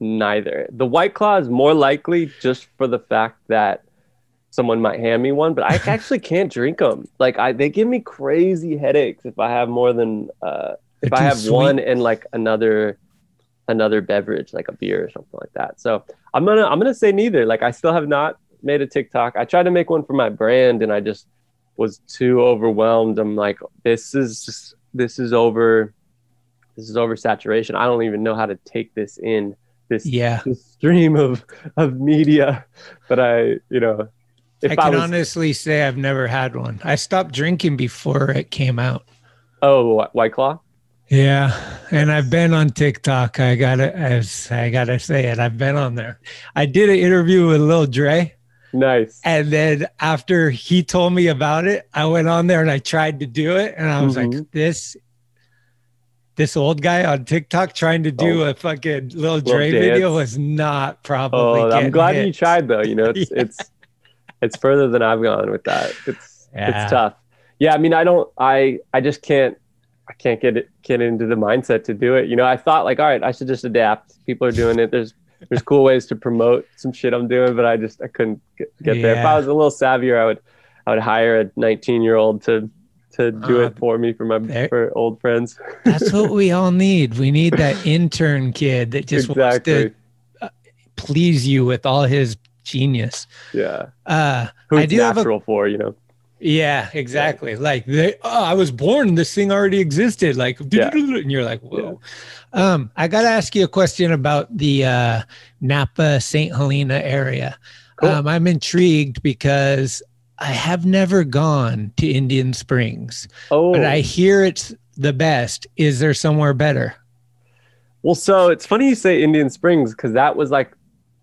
neither. The White Claw is more likely just for the fact that someone might hand me one, but I actually can't drink them. Like I, they give me crazy headaches if I have more than uh, if I have sweet. one and like another another beverage like a beer or something like that. So I'm gonna I'm gonna say neither. Like I still have not made a TikTok. I tried to make one for my brand and I just was too overwhelmed. I'm like, this is just this is over this is oversaturation. I don't even know how to take this in this, Yeah. this stream of of media. But I, you know, I I, can was honestly say I've never had one. I stopped drinking before it came out. oh Wh- White Claw, Yeah, and I've been on TikTok. I gotta, as I gotta say it, I've been on there. I did an interview with Lil Dre, nice. and then after he told me about it, I went on there and I tried to do it, and I was Mhm. like, this. This old guy on TikTok trying to do Oh. a fucking Lil Little Dre video dance. was not probably. Oh, I'm glad you tried though. You know, it's Yeah. it's it's further than I've gone with that. It's Yeah. it's tough. Yeah, I mean, I don't. I I just can't. I can't get it get into the mindset to do it. You know, I thought like, all right, I should just adapt. People are doing it. There's there's cool ways to promote some shit I'm doing, but I just I couldn't get, get there. If I was a little savvier, I would I would hire a 19 year old to to do Uh, it for me for my there- for old friends. That's what we all need. We need that intern kid that just exactly. wants to please you with all his genius. Yeah. Uh, Who I do have a natural for, you know. Yeah, exactly. Like they, oh, I was born, this thing already existed. Like, Yeah. and you're like, whoa. Um, I got to ask you a question about the uh, Napa St. Helena area. Cool. Um, I'm intrigued because I have never gone to Indian Springs, Oh, but I hear it's the best. Is there somewhere better? Well, so it's funny you say Indian Springs because that was like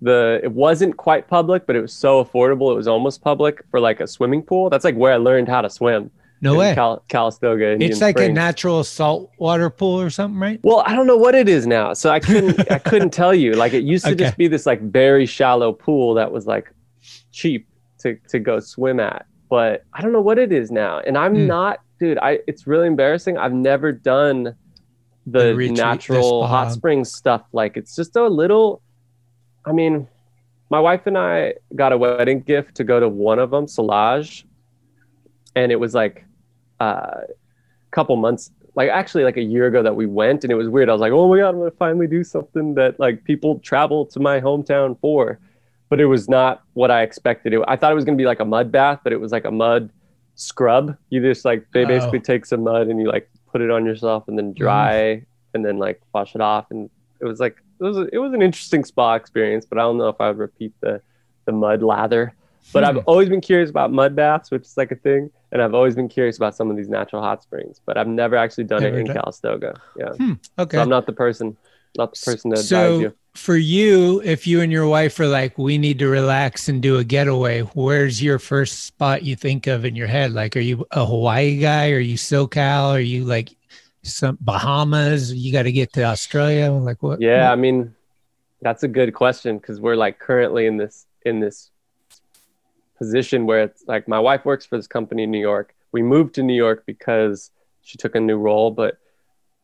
the it wasn't quite public, but it was so affordable. It was almost public for like a swimming pool. That's like where I learned how to swim. No way. Cal- Calistoga. Indian it's like a Springs. natural saltwater pool or something, right? Well, I don't know what it is now. So I couldn't I couldn't tell you. Like it used to Okay. just be this like very shallow pool that was like cheap to to go swim at. But I don't know what it is now. And I'm Hmm. not dude, I it's really embarrassing. I've never done the, The retreat, natural hot springs stuff. Like it's just a little I mean, my wife and I got a wedding gift to go to one of them, Solage. And it was like uh, a couple months, like actually like a year ago that we went, and it was weird. I was like, oh my god, I'm gonna finally do something that like people travel to my hometown for. But it was not what I expected. It, I thought it was gonna be like a mud bath, but it was like a mud scrub. You just like they Oh. basically take some mud and you like put it on yourself and then dry and then like wash it off. And it was like it was it was an interesting spa experience, but I don't know if I would repeat the the mud lather. But Hmm. I've always been curious about mud baths, which is like a thing, and I've always been curious about some of these natural hot springs. But I've never actually done Never it in done- Calistoga. Yeah, Hmm, okay. So I'm not the person, not the person to advise So you. for you, if you and your wife are like, we need to relax and do a getaway, where's your first spot you think of in your head? Like, are you a Hawaii guy? Are you SoCal? Are you like some Bahamas? You got to get to Australia? Like what? Yeah, I mean, that's a good question because we're like currently in this in this position where it's like my wife works for this company in New York. We moved to New York because she took a new role, but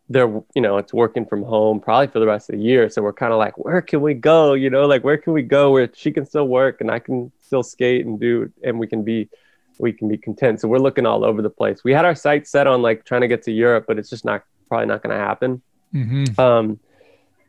they're you know it's working from home probably for the rest of the year. So we're kind of like, where can we go? You know, like where can we go where she can still work and I can still skate and do and we can be we can be content. So we're looking all over the place. We had our sights set on like trying to get to Europe, but it's just not probably not going to happen. Mhm. Um,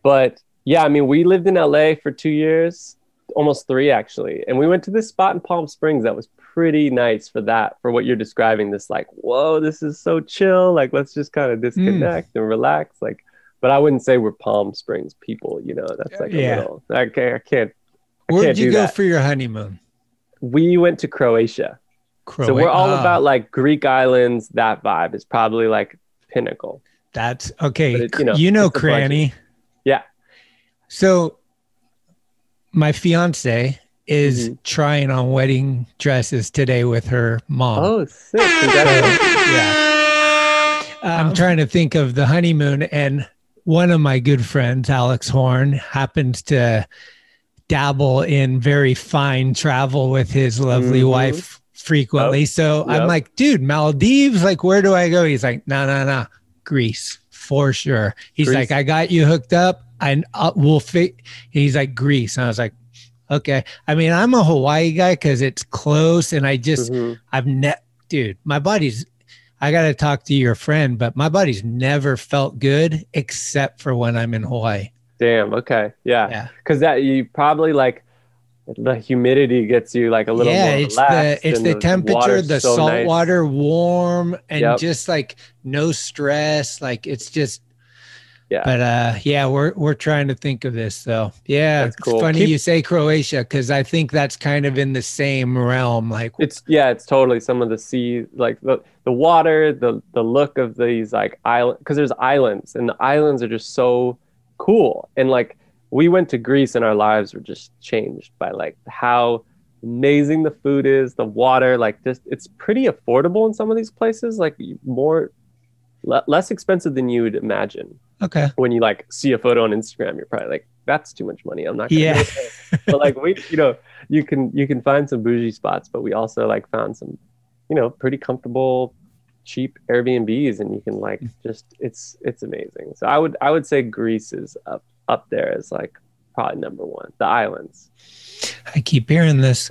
but yeah, I mean, we lived in LA for two years, almost three actually, and we went to this spot in Palm Springs that was pretty nice for that, for what you're describing. This like, whoa, this is so chill. Like, let's just kind of disconnect and relax. Like, but I wouldn't say we're Palm Springs people. You know, that's like Yeah. a little. I can't. I can't. I Where'd can't you go that. for your honeymoon? we went to Croatia. So we're all ah. about like Greek islands. That vibe is probably like pinnacle. That's okay. It- you know, you know, it's a budget. Cranny. Yeah. So my fiance is Mm-hmm. trying on wedding dresses today with her mom. Oh, sick! Yeah. I'm trying to think of the honeymoon, and one of my good friends, Alex Horn, happens to dabble in very fine travel with his lovely Mhm. wife frequently. So I'm like, dude, Maldives, like, where do I go? He's like, no, no, no, Greece for sure. He's Greece. like, I got you hooked up. I uh, will fit. He's like Greece, and I was like, okay. I mean, I'm a Hawaii guy because it's close, and I just, Mhm. I've ne, dude, my body's. I got to talk to your friend, but my body's never felt good except for when I'm in Hawaii. Damn. Okay. Yeah. Yeah. Because that you probably like the humidity gets you like a little yeah, more it's the it's and the temperature, the so salt nice. water, warm, and Yep. just like no stress. Like it's just. Yeah. But uh, yeah, we're we're trying to think of this though. Yeah, That's it's cool. funny Keep- you say Croatia because I think that's kind of in the same realm. Like It's yeah, it's totally some of the sea, like the the water, the the look of these like island, because there's islands, and the islands are just so cool. And like we went to Greece, and our lives were just changed by like how amazing the food is, the water, like just it's pretty affordable in some of these places, like more le- less expensive than you would imagine. okay, When you like see a photo on Instagram, you're probably like, "That's too much money. I'm not." Gonna Yeah. but like we, you know, you can you can find some bougie spots, but we also like found some, you know, pretty comfortable, cheap Airbnbs, and you can like hmm. just it's it's amazing. So I would I would say Greece is up up there as like probably number one. The islands. I keep hearing this.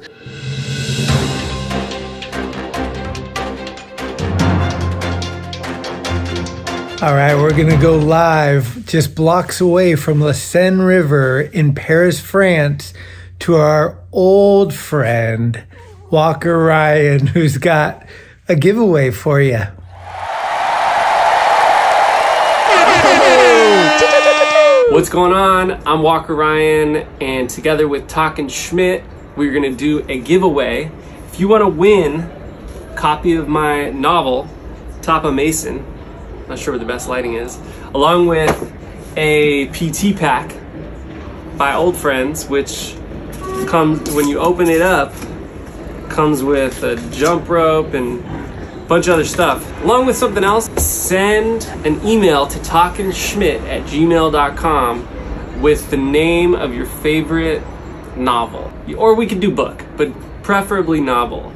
All right, we're going to go live just blocks away from the Seine River in Paris, France, to our old friend, Walker Ryan, who's got a giveaway for you. What's going on? I'm Walker Ryan, and together with Talkin' Schmit, we're gonna do a giveaway. If you want to win a copy of my novel, Top of Mason, not sure where the best lighting is, along with a PT pack by Old Friends, which comes when you open it up, comes with a jump rope and bunch of other stuff. Along with something else, send an email to talkinschmit at gmail.com with the name of your favorite novel. Or we could do book, but preferably novel.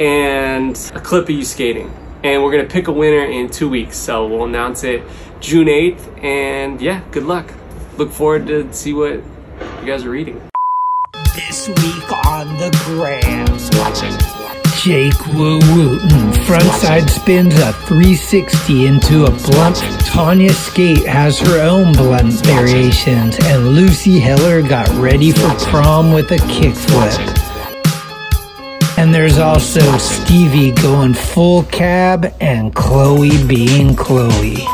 And a clip of you skating. And we're gonna pick a winner in two weeks. So we'll announce it June 8th. And yeah, good luck. Look forward to see what you guys are reading. This week on the grams. Jake Woo Wooten mm, frontside spins a 360 into a blunt. Tania Skate has her own blunt variations, and Lucy Heller got ready for prom with a kickflip. And there's also Stevie going full cab and Chloe being Chloe.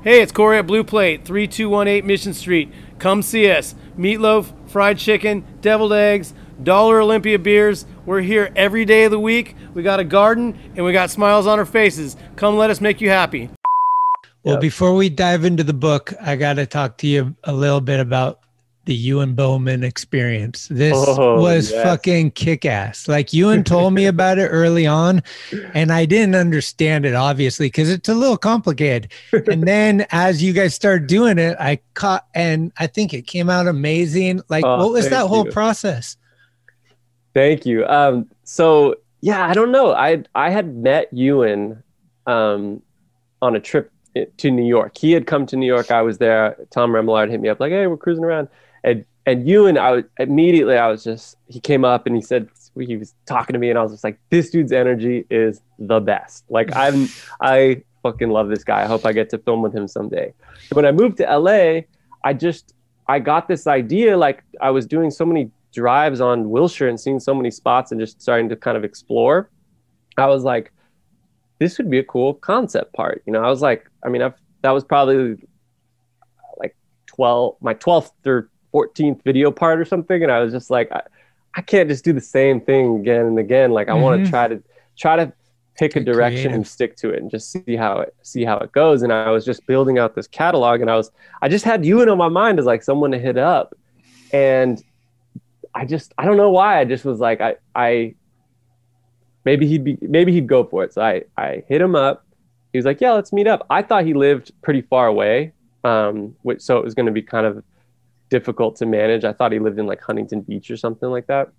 Hey, it's Corey at Blue Plate, 3218 Mission Street. Come see us. Meatloaf, fried chicken, deviled eggs, Dollar Olympia beers. We're here every day of the week. We got a garden and we got smiles on our faces. Come let us make you happy. Well, before we dive into the book, I got to talk to you a little bit about the Ewan Bowman experience. This Oh, was yes. fucking kick ass. Like Ewan told me about it early on, and I didn't understand it, obviously, because it's a little complicated. And then as you guys started doing it, I caught, and I think it came out amazing. Like, Oh, what was that whole you. process? Thank you. Um, so yeah, I don't know. I I had met Ewan um, on a trip to New York. He had come to New York. I was there. Tom Remillard hit me up like, "Hey, we're cruising around." And and Ewan, I was immediately. I was just. He came up and he said he was talking to me, and I was just like, "This dude's energy is the best." Like I'm. I fucking love this guy. I hope I get to film with him someday. When I moved to LA, I just I got this idea like I was doing so many drives on Wilshire and seeing so many spots and just starting to kind of explore. I was like, this would be a cool concept part. You know, I was like, I mean, I've, that was probably like 12, my 12th or 14th video part or something. And I was just like, I, I can't just do the same thing again and again. Like I want Mhm. to try to try to pick a direction and stick to it and just see how it see how it goes. And I was just building out this catalog and I was I just had Ewan on my mind as like someone to hit up. And I just I don't know why. I just was like I I maybe he'd be maybe he'd go for it. So I I hit him up. He was like, "Yeah, let's meet up." I thought he lived pretty far away, um, which so it was going to be kind of difficult to manage. I thought he lived in like Huntington Beach or something like that.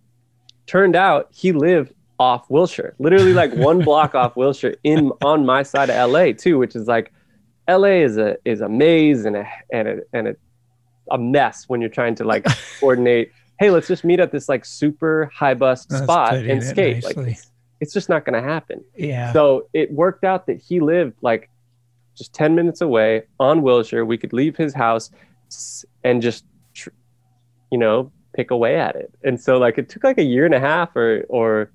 Turned out he lived off Wilshire, literally like one block off Wilshire in on my side of LA too, which is like LA is a is a maze and a and a and a, a mess when you're trying to like coordinate. Hey, let's just meet at this like super high bus That's spot and skate. Like it's, it's just not going to happen. Yeah. So it worked out that he lived like just 10 minutes away on Wilshire. We could leave his house and just, tr- you know, pick away at it. And so like it took like a year and a half or, or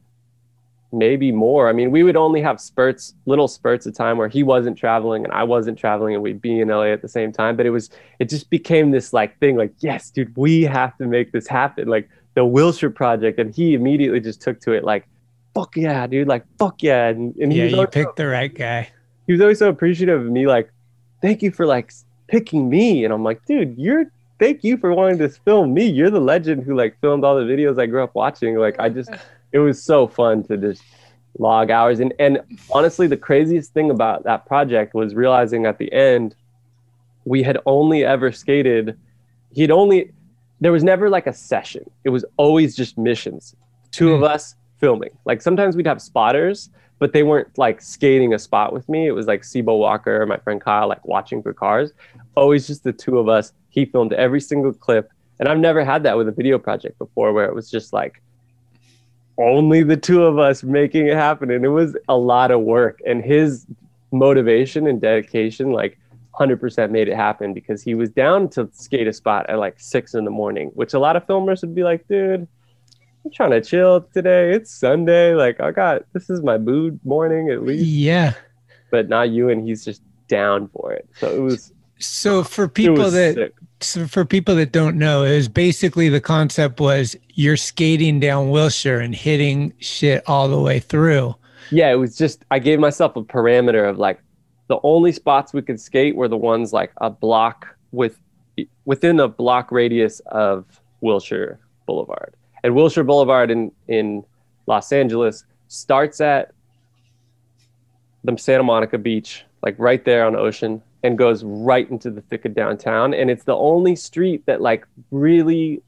maybe more. I mean, we would only have spurts, little spurts of time where he wasn't traveling and I wasn't traveling and we'd be in LA at the same time. But it was, it just became this like thing like, yes, dude, we have to make this happen. Like the Wilshire project. And he immediately just took to it like, fuck yeah, dude. Like, fuck yeah. And, and he yeah, was you always so- picked the right guy. he was always so appreciative of me like thank you for like picking me and i'm like dude you're thank you for wanting to film me you're the legend who like filmed all the videos i grew up watching like i just it was so fun to just log hours. And and honestly the craziest thing about that project was realizing at the end we had only ever skated he'd only there was never like a session. It was always just missions. Two of hmm. us filming. Like sometimes we'd have spotters but they weren't like skating a spot with me. It was like Sebo Walker my friend Kyle like watching for cars. Always just the two of us. He filmed every single clip. And I've never had that with a video project before where it was just like only the two of us making it happen. And it was a lot of work. And his motivation and dedication like 100% made it happen because he was down to skate a spot at like six in the morning which a lot of filmers would be like dude i'm trying to chill today. It's sunday. Like i got this is my mood morning at least. Yeah. but not you and he's just down for it. So it was So for people that sick. So for people that don't know, it was basically the concept was you're skating down Wilshire and hitting shit all the way through. yeah, it was just I gave myself a parameter of like the only spots we could skate were the ones like a block with within a block radius of Wilshire Boulevard. And Wilshire Boulevard in in Los Angeles starts at the Santa Monica Beach, like right there on the Ocean, and goes right into the thick of downtown. And it's the only street that like really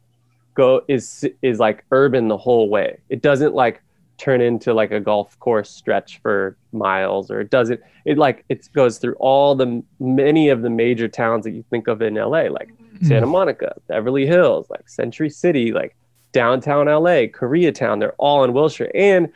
go is is like urban the whole way. It doesn't like turn into like a golf course stretch for miles or it doesn't it like it goes through all the many of the major towns that you think of in LA like mm-hmm. Santa Monica, Beverly Hills, like Century City, like downtown LA, Koreatown, they're all in Wilshire. And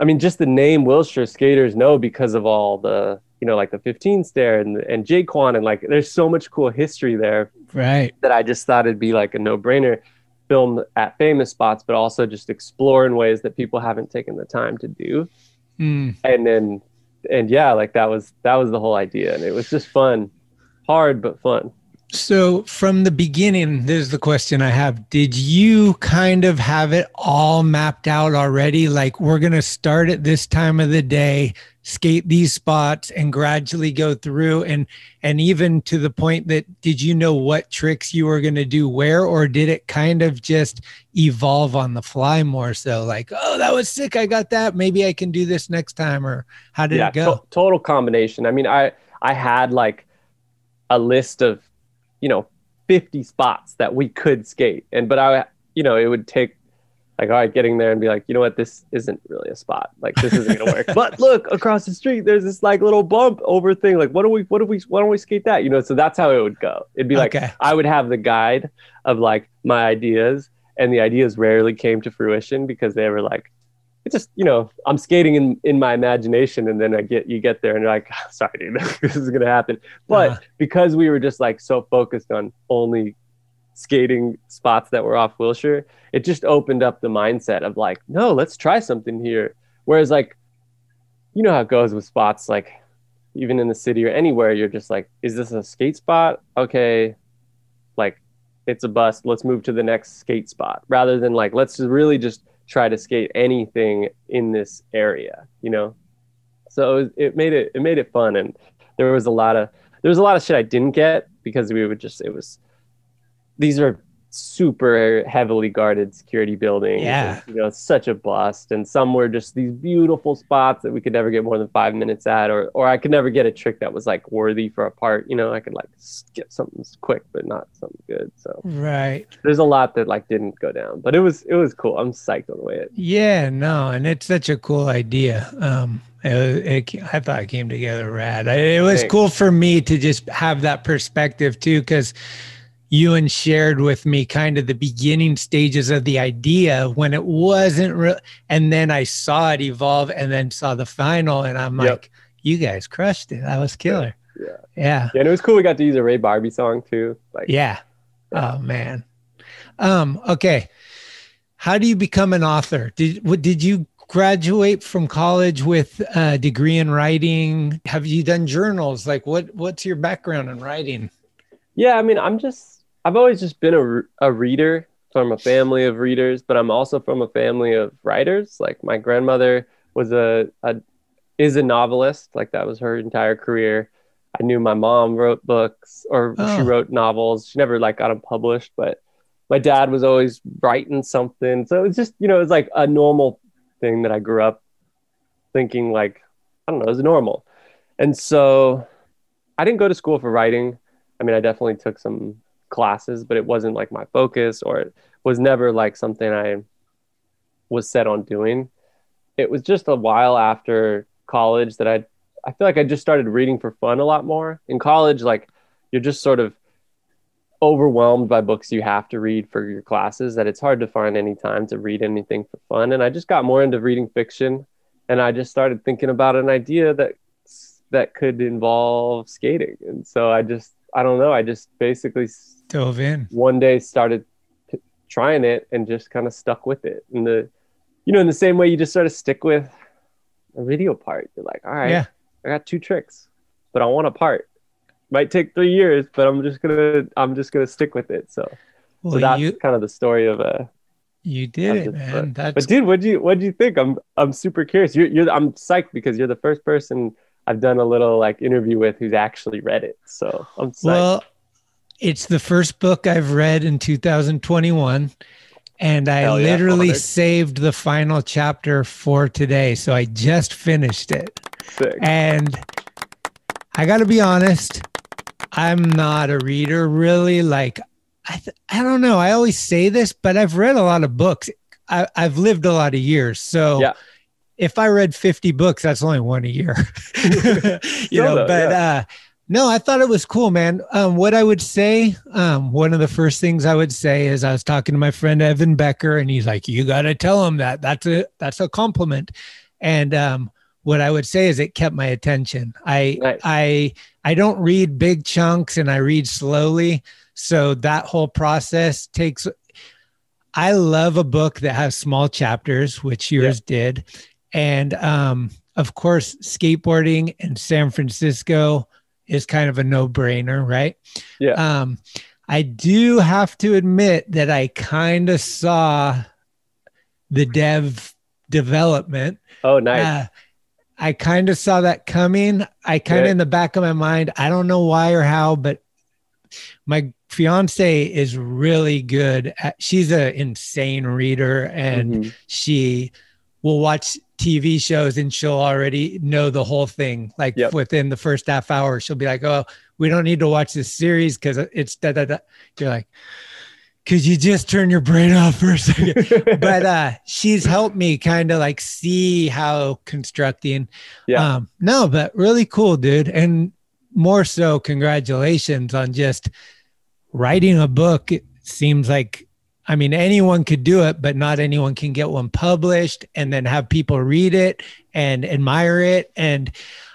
I mean just the name Wilshire skaters know because of all the you know like the 15 stair and and Jaquan and like there's so much cool history there Right. that I just thought it'd be like a no brainer. film at famous spots, but also just explore in ways that people haven't taken the time to do. Mm. And then, and yeah, like that was that was the whole idea, and it was just fun, hard but fun. So from the beginning, this is the question I have. Did you kind of have it all mapped out already? Like we're gonna start at this time of the day, skate these spots, and gradually go through and and even to the point that did you know what tricks you were gonna do where, or did it kind of just evolve on the fly more so? Like, oh, that was sick, I got that. Maybe I can do this next time, or how did yeah, it go? to- total combination. I mean, I I had like a list of you know 50 spots that we could skate. And but i you know it would take like all right getting there and be like you know what? This isn't really a spot. Like this isn't gonna work. But look across the street there's this like little bump over thing. Like what do we what do we why don't we skate that? You know so that's how it would go. It'd be like Okay. i would have the guide of like my ideas and the ideas rarely came to fruition because they were like just you know i'm skating in in my imagination and then i get you get there and you're like sorry dude this is gonna happen. But Uh-huh. because we were just like so focused on only skating spots that were off wilshire it just opened up the mindset of like no let's try something here. Whereas like you know how it goes with spots like even in the city or anywhere you're just like is this a skate spot? Okay like it's a bust let's move to the next skate spot. Rather than like let's just really just try to skate anything in this area you know? So it, was, it made it it made it fun and there was a lot of there was a lot of shit i didn't get because we would just it was these are super heavily guarded security building. Yeah. you know such a bust and some were just these beautiful spots that we could never get more than five minutes at or or i could never get a trick that was like worthy for a part you know i could like get something quick but not something good so Right. there's a lot that like didn't go down but it was it was cool i'm psyched on the way it Yeah, no, and it's such a cool idea. Um, it, it, I thought it came together rad. It was Thanks. cool for me to just have that perspective too, because Ewan shared with me kind of the beginning stages of the idea when it wasn't real, and then I saw it evolve, and then saw the final, and I'm Yep. like, "You guys crushed it. That was killer." yeah Yeah. yeah and it was cool we got to use a ray barbee song too like Yeah. Oh man. Um, okay. How do you become an author? Did what did you graduate from college with a degree in writing? Have you done journals? Like what what's your background in writing? Yeah, I mean, I'm just, I've always just been a, a reader from a family of readers, but I'm also from a family of writers. Like my grandmother was a, a is a novelist, like that was her entire career. I knew my mom wrote books or she Oh. wrote novels. She never like got them published, but my dad was always writing something. So it's just, you know, it's like a normal thing that I grew up thinking like, I don't know, it's normal. And so I didn't go to school for writing. I mean, I definitely took some classes, but it wasn't like my focus or it was never like something I was set on doing. It was just a while after college that I I feel like I just started reading for fun a lot more. In college, like you're just sort of overwhelmed by books you have to read for your classes that it's hard to find any time to read anything for fun. And I just got more into reading fiction and I just started thinking about an idea that that could involve skating. And so I just I don't know, I just basically Dove in. one day started p- trying it and just kind of stuck with it. And the you know, in the same way you just sort of stick with a video part. You're like, all right, Yeah. I got two tricks, but I want a part. Might take three years, but I'm just gonna I'm just gonna stick with it. So Well, so that's you kind of the story of uh you did it, man. That's But dude, what do you what do you think? I'm I'm super curious. You're you're I'm psyched because you're the first person I've done a little like interview with who's actually read it. So I'm psyched. Well, it's the first book I've read in 2021. And I yeah, literally saved the final chapter for today. So I just finished it. Sick. And I got to be honest, I'm not a reader really. Like, I, th- I don't know. I always say this, but I've read a lot of books. I, I've lived a lot of years. So Yeah. if I read 50 books, that's only one a year. you know, but uh, no, I thought it was cool, man. Um, what I would say, um, one of the first things I would say is I was talking to my friend Evan Becker, and he's like, "You got to tell him that. That's a that's a compliment." And um, what I would say is it kept my attention. I Nice. I I don't read big chunks, and I read slowly, so that whole process takes. I love a book that has small chapters, which yours did. And um, of course, skateboarding and San Francisco is kind of a no brainer, right? Yeah. Um, I do have to admit that I kind of saw the dev development. Oh, nice. Uh, I kind of saw that coming. I kind of Yeah. in the back of my mind, I don't know why or how, but my fiance is really good at she's an insane reader and Mm-hmm. she will watch TV shows and she'll already know the whole thing. Like Yep. within the first half hour, she'll be like, Oh, we don't need to watch this series because it's da da da. You're like, could you just turn your brain off for a second? but uh she's helped me kind of like see how constructing. Yeah. Um, no, but really cool, dude. And more so, congratulations on just writing a book. It seems like I mean, anyone could do it, but not anyone can get one published and then have people read it and admire it. And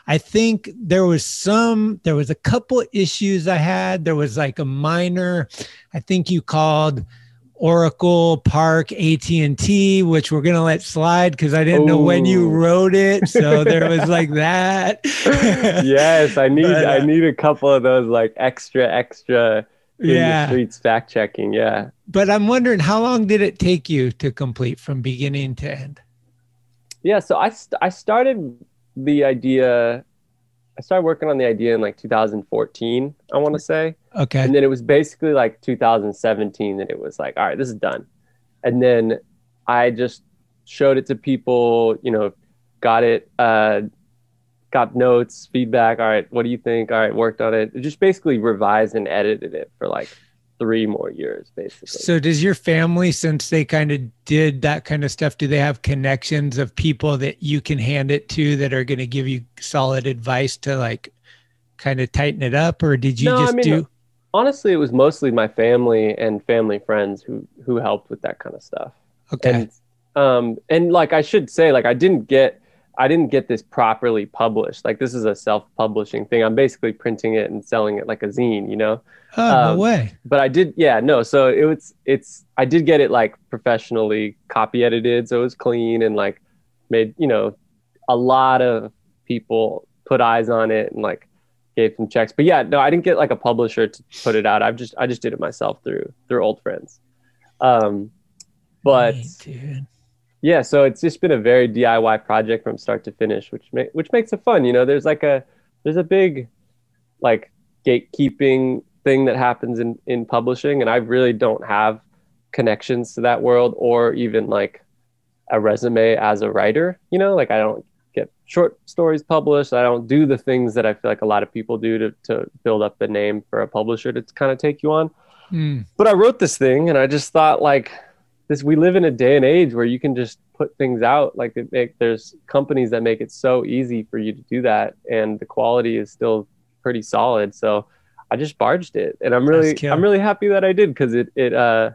I think there was some, there was a couple issues I had. There was like a minor, I think you called Oracle Park AT&T, which we're going to let slide because I didn't know when you wrote it. So there was like that. yes, I need But, uh, I need a couple of those like extra extra Yeah. streets fact checking. Yeah. But I'm wondering how long did it take you to complete from beginning to end? Yeah, so I st- I started the idea I started working on the idea in like 2014, I want to say. Okay. And then it was basically like 2017 that it was like, all right, this is done. And then I just showed it to people, you know, got it, uh, got notes, feedback. All right, what do you think? All right, worked on it. Just basically revised and edited it for like three more years, basically. So does your family, since they kind of did that kind of stuff, do they have connections of people that you can hand it to that are going to give you solid advice to like kind of tighten it up, or did you No, I just mean, do? honestly, it was mostly my family and family friends who who helped with that kind of stuff. Okay. And um and like I should say, like I didn't get I didn't get this properly published. Like this is a self-publishing thing. I'm basically printing it and selling it like a zine, you know. Oh no um, way! But I did, yeah, no. So it was, it's, I did get it like professionally copy edited, so it was clean and like made, you know, a lot of people put eyes on it and like gave some checks. But yeah, no, I didn't get like a publisher to put it out. I've just, I just did it myself through through old friends. Um, but dude. Yeah, so it's just been a very DIY project from start to finish, which ma- which makes it fun. You know, there's like a there's a big like gatekeeping thing that happens in in publishing, and I really don't have connections to that world or even like a resume as a writer. You know, like I don't get short stories published. I don't do the things that I feel like a lot of people do to to build up the name for a publisher to kind of take you on Mm. but I wrote this thing and I just thought like this we live in a day and age where you can just put things out like it make, there's companies that make it so easy for you to do that and the quality is still pretty solid. So I just barged it and I'm really I'm really happy that I did because it it uh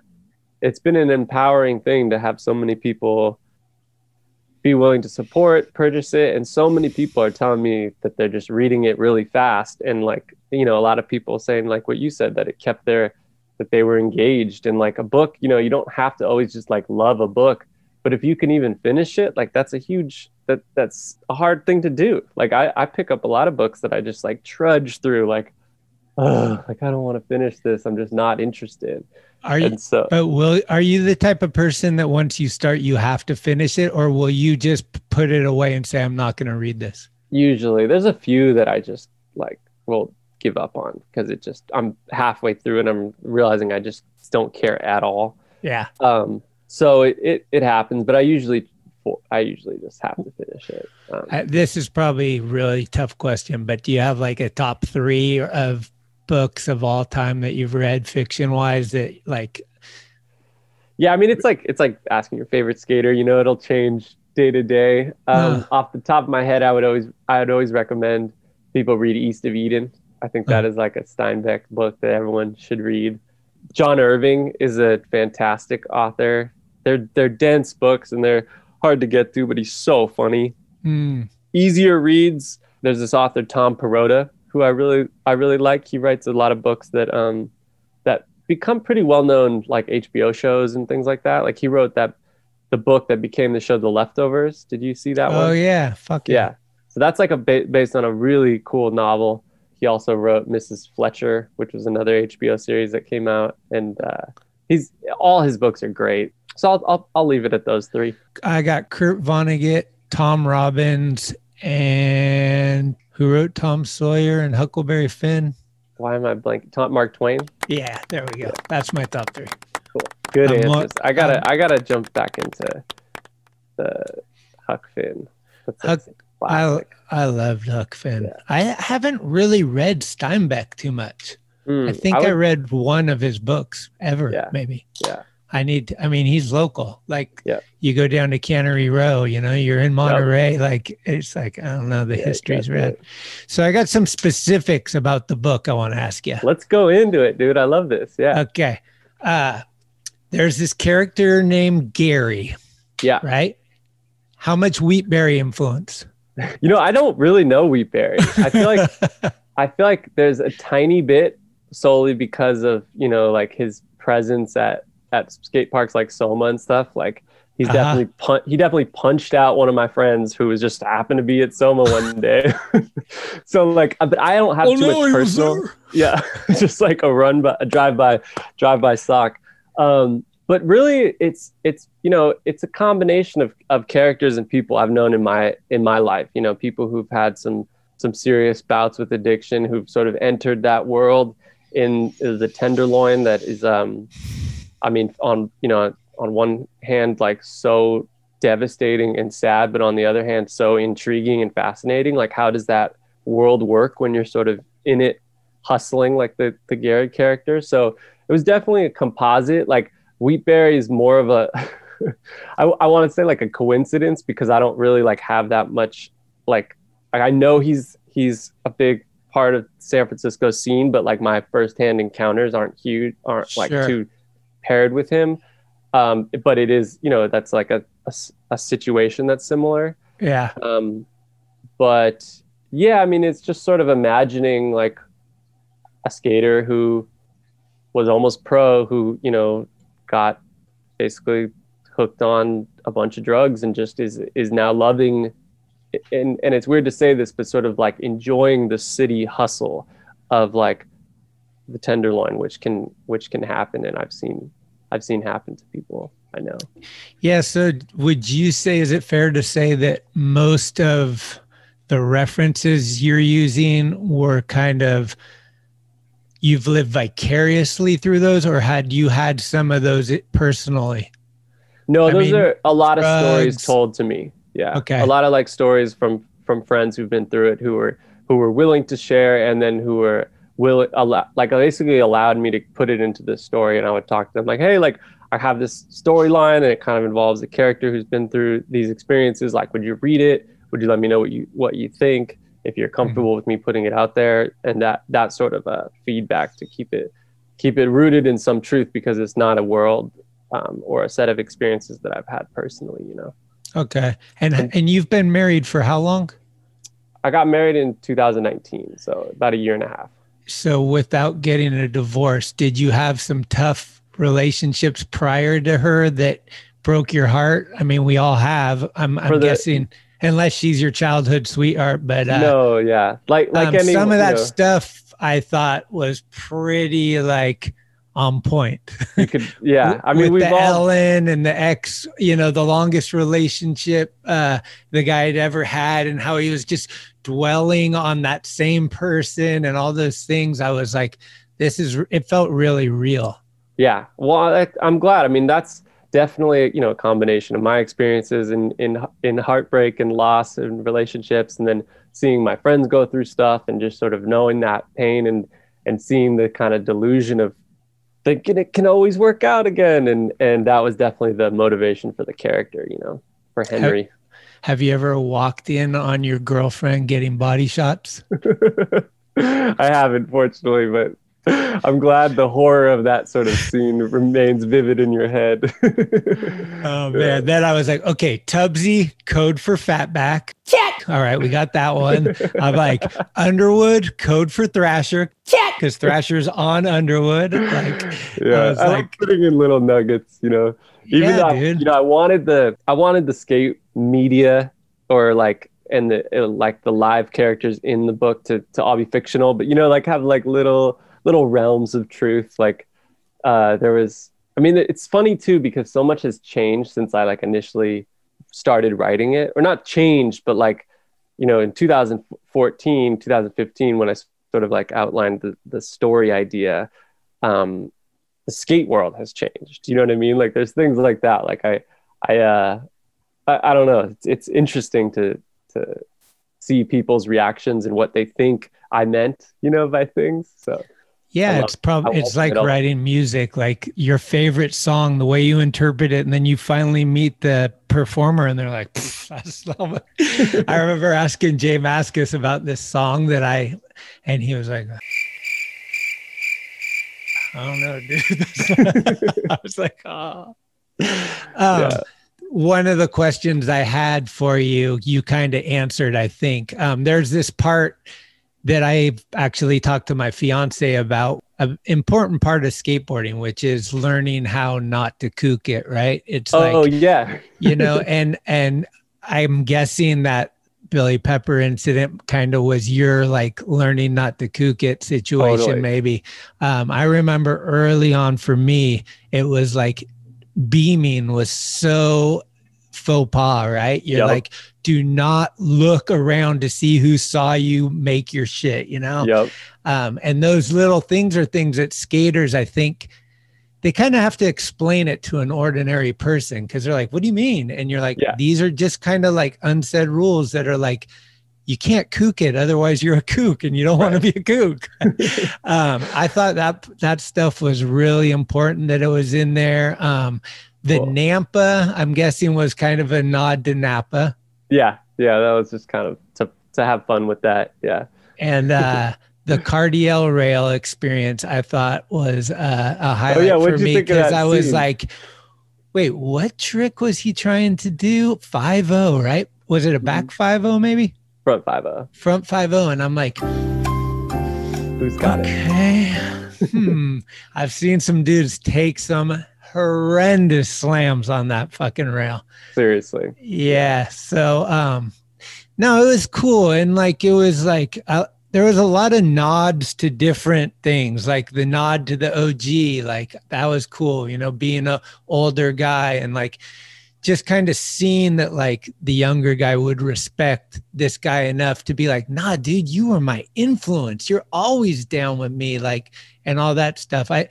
it's been an empowering thing to have so many people be willing to support purchase it and so many people are telling me that they're just reading it really fast and like you know a lot of people saying like what you said that it kept their that they were engaged in like a book you know you don't have to always just like love a book but if you can even finish it like that's a huge that that's a hard thing to do like i i pick up a lot of books that i just like trudge through like oh like i don't want to finish this i'm just not interested Are you? and so But will are you the type of person that once you start, you have to finish it, or will you just put it away and say, "I'm not going to read this"? usually there's a few that i just like will give up on because it just i'm halfway through and i'm realizing i just don't care at all Yeah. um so it, it, it happens but i usually i usually just have to finish it um, Uh, this is probably a really tough question, but do you have like a top three of books of all time that you've read fiction wise that like yeah i mean it's like it's like asking your favorite skater you know it'll change day to day um, Uh. off the top of my head i would always i would always recommend people read east of eden i think that is like a steinbeck book that everyone should read john irving is a fantastic author they're they're dense books and they're hard to get through but he's so funny hmm, easier reads there's this author tom perrotta who i really i really like he writes a lot of books that um that become pretty well known like HBO shows and things like that. Like he wrote that the book that became the show The Leftovers. Did you see that one? Oh yeah, fuck yeah. Yeah. So that's like a ba- based on a really cool novel. He also wrote Mrs. Fletcher, which was another HBO series that came out, and uh, he's all his books are great. So I'll, I'll I'll leave it at those three. I got Kurt Vonnegut, Tom Robbins, and who wrote Tom Sawyer and Huckleberry Finn. Why am I blanking? Tom Mark Twain. Yeah, there we go. That's my top three. Cool. Good I'm answers. I gotta I gotta jump back into the Huck Finn. That's Huck, I. I loved Huck Finn. I haven't really read Steinbeck too much. Mm, I think I, would- read one of his books ever, Yeah. maybe. Yeah. I need. I mean, he's local. Like, Yeah. you go down to Cannery Row. You know, you're in Monterey. Like, it's like I don't know. The history's read. So I got some specifics about the book. I want to ask you. Let's go into it, dude. I love this. Yeah. Okay. Uh, there's this character named Gary. Yeah. Right. How much Wheatberry influence? You know, I don't really know Wheatberry. I feel like I feel like there's a tiny bit solely because of you know like his presence at at skate parks like Soma and stuff. Like he's Uh-huh. definitely pun- he definitely punched out one of my friends who was just happened to be at Soma one day. so like, uh, but I don't have Oh, too no, much personal. Yeah, just like a run by a drive by drive by sock. Um, but really, it's it's you know it's a combination of of characters and people I've known in my in my life. You know, people who've had some some serious bouts with addiction, who've sort of entered that world in the tenderloin that is um I mean on you know on one hand like so devastating and sad but on the other hand so intriguing and fascinating like how does that world work when you're sort of in it hustling like the the Garrett character so it was definitely a composite like Wheatberry is more of a I, I want to say like a coincidence because I don't really like have that much like I know he's he's a big part of San Francisco scene, but like my firsthand encounters aren't huge, aren't like Sure. too paired with him. Um, but it is, you know, that's like a a situation that's similar. Yeah. Um, but yeah, I mean, it's just sort of imagining like a skater who was almost pro, who you know got basically hooked on a bunch of drugs and just is is now loving. And and it's weird to say this, but sort of like enjoying the city hustle of like the tenderloin, which can which can happen, and I've seen I've seen happen to people I know. Yeah. So would you say, is it fair to say that most of the references you're using were kind of, you've lived vicariously through those, or had you had some of those personally? No, I those mean, are a lot of stories told to me. Yeah. Okay. A lot of like stories from from friends who've been through it who were who were willing to share and then who were will allow, like basically allowed me to put it into this story and I would talk to them like, "Hey, like I have this storyline and it kind of involves a character who's been through these experiences. Like, would you read it? Would you let me know what you what you think if you're comfortable with me putting it out there?" And that that sort of uh, feedback to keep it keep it rooted in some truth because it's not a world um, or a set of experiences that I've had personally. You know, Okay. And and you've been married for how long? I got married in 2019, so about a year and a half. So without getting a divorce, did you have some tough relationships prior to her that broke your heart? I mean, we all have. I'm, I'm the- guessing, unless she's your childhood sweetheart. But uh, no, yeah, like like um, any some of that know, stuff I thought was pretty like on point. You could, yeah. I mean, with we've the all Ellen and the ex, you know, the longest relationship uh, the guy had ever had, and how he was just dwelling on that same person and all those things. I was like, this is. It felt really real. Yeah. Well, I, I'm glad. I mean, that's definitely you know a combination of my experiences in in in heartbreak and loss and relationships, and then seeing my friends go through stuff and just sort of knowing that pain and and seeing the kind of delusion of thinking it can always work out again, and and that was definitely the motivation for the character, you know, for Henry. Have you ever walked in on your girlfriend getting body shots? I haven't, fortunately, but I'm glad the horror of that sort of scene remains vivid in your head. Oh man, then I was like, okay, Tubsy, code for fatback. Check. All right, we got that one. I'm like Underwood, code for Thrasher. Check, because Thrasher's on Underwood. Like, yeah, I was I like like, putting in little nuggets, you know. Even Yeah, though dude. you know, I wanted the I wanted the skate media or like and the uh, like the live characters in the book to to all be fictional, but you know, like have like little little realms of truth. Like uh there was I mean it's funny too because so much has changed since I like initially started writing it. Or not changed, but like you know, in 2014, 2015 when I sort of like outlined the the story idea um the skate world has changed. You know what I mean? Like there's things like that. Like I, I, uh, I, I don't know. It's, it's interesting to to see people's reactions and what they think I meant. You know, by things. So yeah, it's probably it's like all- writing music, like your favorite song, the way you interpret it, and then you finally meet the performer, and they're like, "Pff, I it." I remember asking Jay Maskus about this song that I, and he was like. I don't know, dude. I was like, oh. Um, One of the questions I had for you, you kind of answered, I think. Um, there's this part that I actually talked to my fiance about, an important part of skateboarding, which is learning how not to kook it, right? It's oh like, yeah, you know, and and I'm guessing that Billy Pepper incident kind of was your like learning not to kook it situation, Totally. maybe. Um, I remember early on for me, it was like beaming was so faux pas, right? You're Yep. like, do not look around to see who saw you make your shit, you know? Yep. Um, and those little things are things that skaters, I think, they kind of have to explain it to an ordinary person because they're like, what do you mean? And you're like, these are just kind of like unsaid rules that are like, you can't kook it, otherwise you're a kook and you don't want to be a kook. um, I thought that that stuff was really important that it was in there. Um, the Nampa, I'm guessing, was kind of a nod to Napa. yeah, yeah. That was just kind of to to have fun with that. Yeah. and uh the cardiel rail experience i thought was uh, a highlight Oh, yeah, for me because i was scene? like wait what trick was he trying to do 5-0 right was it a back Mm-hmm. 5-0 maybe Front five oh. front 5-0 and i'm like Who's got it? okay hmm i've seen some dudes take some horrendous slams on that fucking rail Seriously. yeah. So, um, no, it was cool. And like, it was like, uh, there was a lot of nods to different things, like the nod to the OG, like that was cool, you know, being a older guy and like just kind of seeing that like the younger guy would respect this guy enough to be like, nah, dude, you are my influence. You're always down with me, like, and all that stuff. I,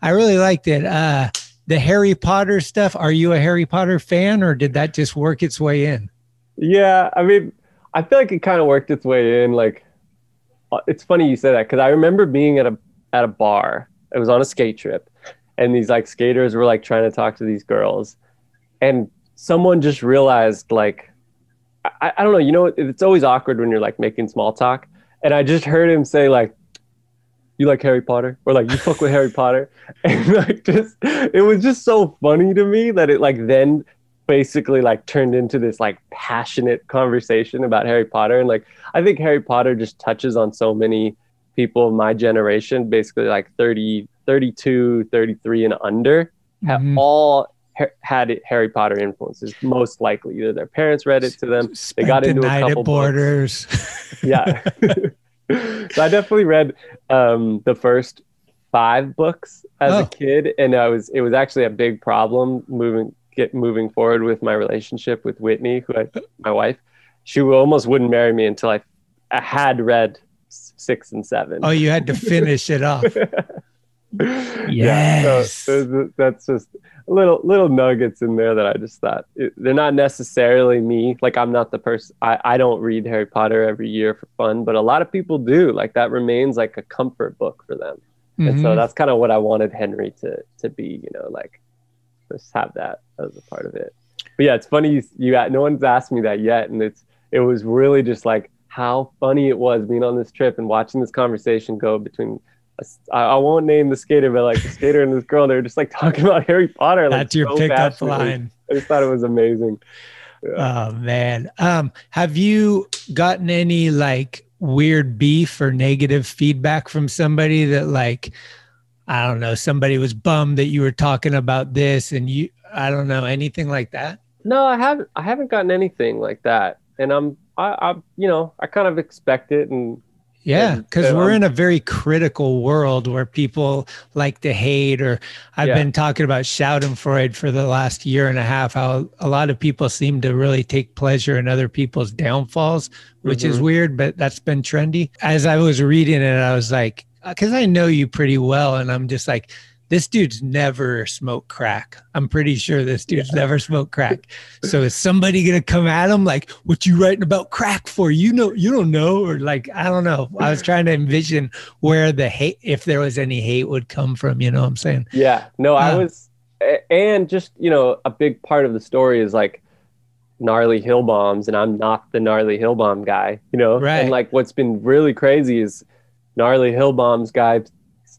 I really liked it. Uh, the Harry Potter stuff. Are you a Harry Potter fan, or did that just work its way in? Yeah, I mean, I feel like it kind of worked its way in. Like, uh, it's funny you say that because I remember being at a at a bar. It was on a skate trip, and these like skaters were like trying to talk to these girls, and someone just realized like, I, I don't know. You know, it's always awkward when you're like making small talk, and I just heard him say like, "You like Harry Potter?" or like, "You fuck with Harry Potter," and like just it was just so funny to me that it like then basically like turned into this like passionate conversation about Harry Potter and like I think Harry Potter just touches on so many people of my generation basically like 30 32 33 and under have mm-hmm. all ha- had Harry Potter influences most likely either their parents read it to them they got Spent into a couple. Borders. yeah so I definitely read um, the first five books as Oh. a kid, and I was it was actually a big problem moving get moving forward with my relationship with Whitney, who I my wife. She almost wouldn't marry me until I, I had read six and seven. oh, you had to finish it off. Yeah, Yes. so that's just little little nuggets in there that I just thought it, they're not necessarily me. Like I'm not the person. I I don't read Harry Potter every year for fun, but a lot of people do. Like that remains like a comfort book for them, and so Mhm. that's kind of what I wanted Henry to to be. You know, like just have that as a part of it. But yeah, it's funny you, you no one's asked me that yet, and it's it was really just like how funny it was being on this trip and watching this conversation go between. I I won't name the skater, but like the skater and this girl, they were just like talking about Harry Potter. Like, That's your so pickup line. I just thought it was amazing. Oh man. Um, have you gotten any like weird beef or negative feedback from somebody that like I don't know, somebody was bummed that you were talking about this and you I don't know, anything like that? No, I haven't. I haven't gotten anything like that, and I'm, I, I you know, I kind of expect it, and Yeah, because uh, we're I'm- in a very critical world where people like to hate, or I've Yeah. been talking about Schadenfreude for the last year and a half. How a lot of people seem to really take pleasure in other people's downfalls, which is Mhm. weird, but that's been trendy. As I was reading it, I was like, because I know you pretty well, and I'm just like, this dude's never smoked crack. I'm pretty sure this dude's never smoked crack. So is somebody gonna come at him like, "What you writing about crack for? You know, you don't know," or like, I don't know. I was trying to envision where the hate, if there was any hate, would come from. You know what I'm saying? Yeah, no, I Uh, was, and just you know, a big part of the story is like gnarly hill bombs, and I'm not the gnarly hill bomb guy, you know. Right. And like, what's been really crazy is gnarly hill bombs guy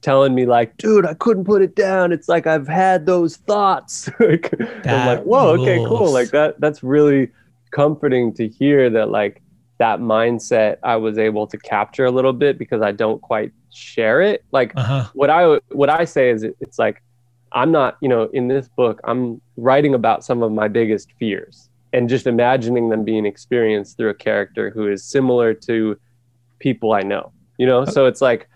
telling me like, dude, I couldn't put it down. It's like I've had those thoughts. like, I'm like, whoa, okay, cool. Like that. That's really comforting to hear that like that mindset I was able to capture a little bit because I don't quite share it. Like Uh-huh. what I what I say is it, it's like I'm not, you know, in this book, I'm writing about some of my biggest fears and just imagining them being experienced through a character who is similar to people I know. You know, so it's like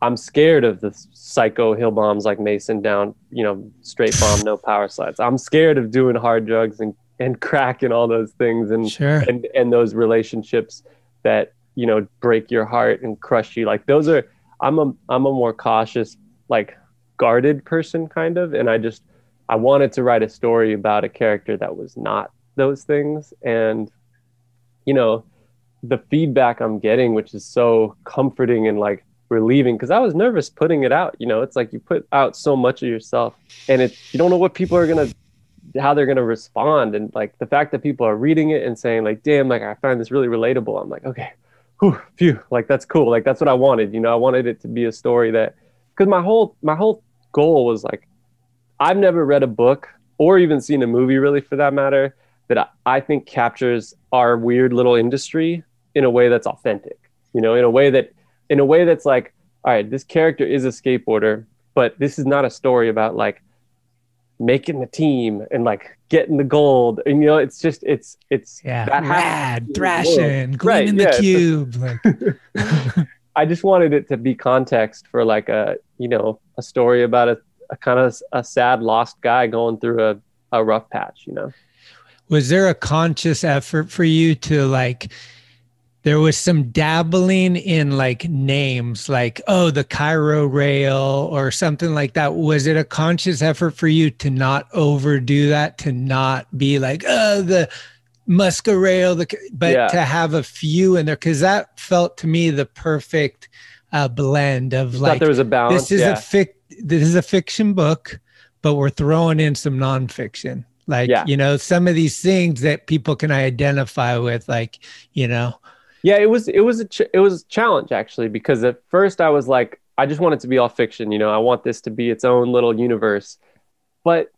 I'm scared of the psycho hill bombs like Mason down, you know, straight bomb, no power slides. I'm scared of doing hard drugs and and crack and all those things and Sure. and and those relationships that you know break your heart and crush you. Like those are I'm a I'm a more cautious like guarded person kind of and I just I wanted to write a story about a character that was not those things and you know the feedback I'm getting which is so comforting and like relieving because I was nervous putting it out you know? It's like you put out so much of yourself and it you don't know what people are to how they're to respond and like the fact that people are reading it and saying like damn like I find this really relatable I'm like okay whew, phew like that's cool like that's what I wanted you know? I wanted it to be a story that because my whole my whole goal was like I've never read a book or even seen a movie really for that matter that I, I think captures our weird little industry in a way that's authentic you know? In a way that in a way that's like all right this character is a skateboarder but this is not a story about like making the team and like getting the gold. And you know it's just it's it's Yeah, that rad, in the thrashing, gleaming the yeah, it's a- cube. Like, I just wanted it to be context for like a you know a story about a, a kind of a sad lost guy going through a, a rough patch you know? Was there a conscious effort for you to like there was some dabbling in like names like oh the cairo rail or something like that was it a conscious effort for you to not overdo that to not be like oh the Muska rail the but Yeah. to have a few in there because that felt to me the perfect uh, blend of like there was a balance, this is yeah. a fic this is a fiction book but we're throwing in some nonfiction like Yeah. you know some of these things that people can identify with like you know yeah it was it was a ch- it was a challenge actually because at first i was like i just want it to be all fiction you know i want this to be its own little universe. But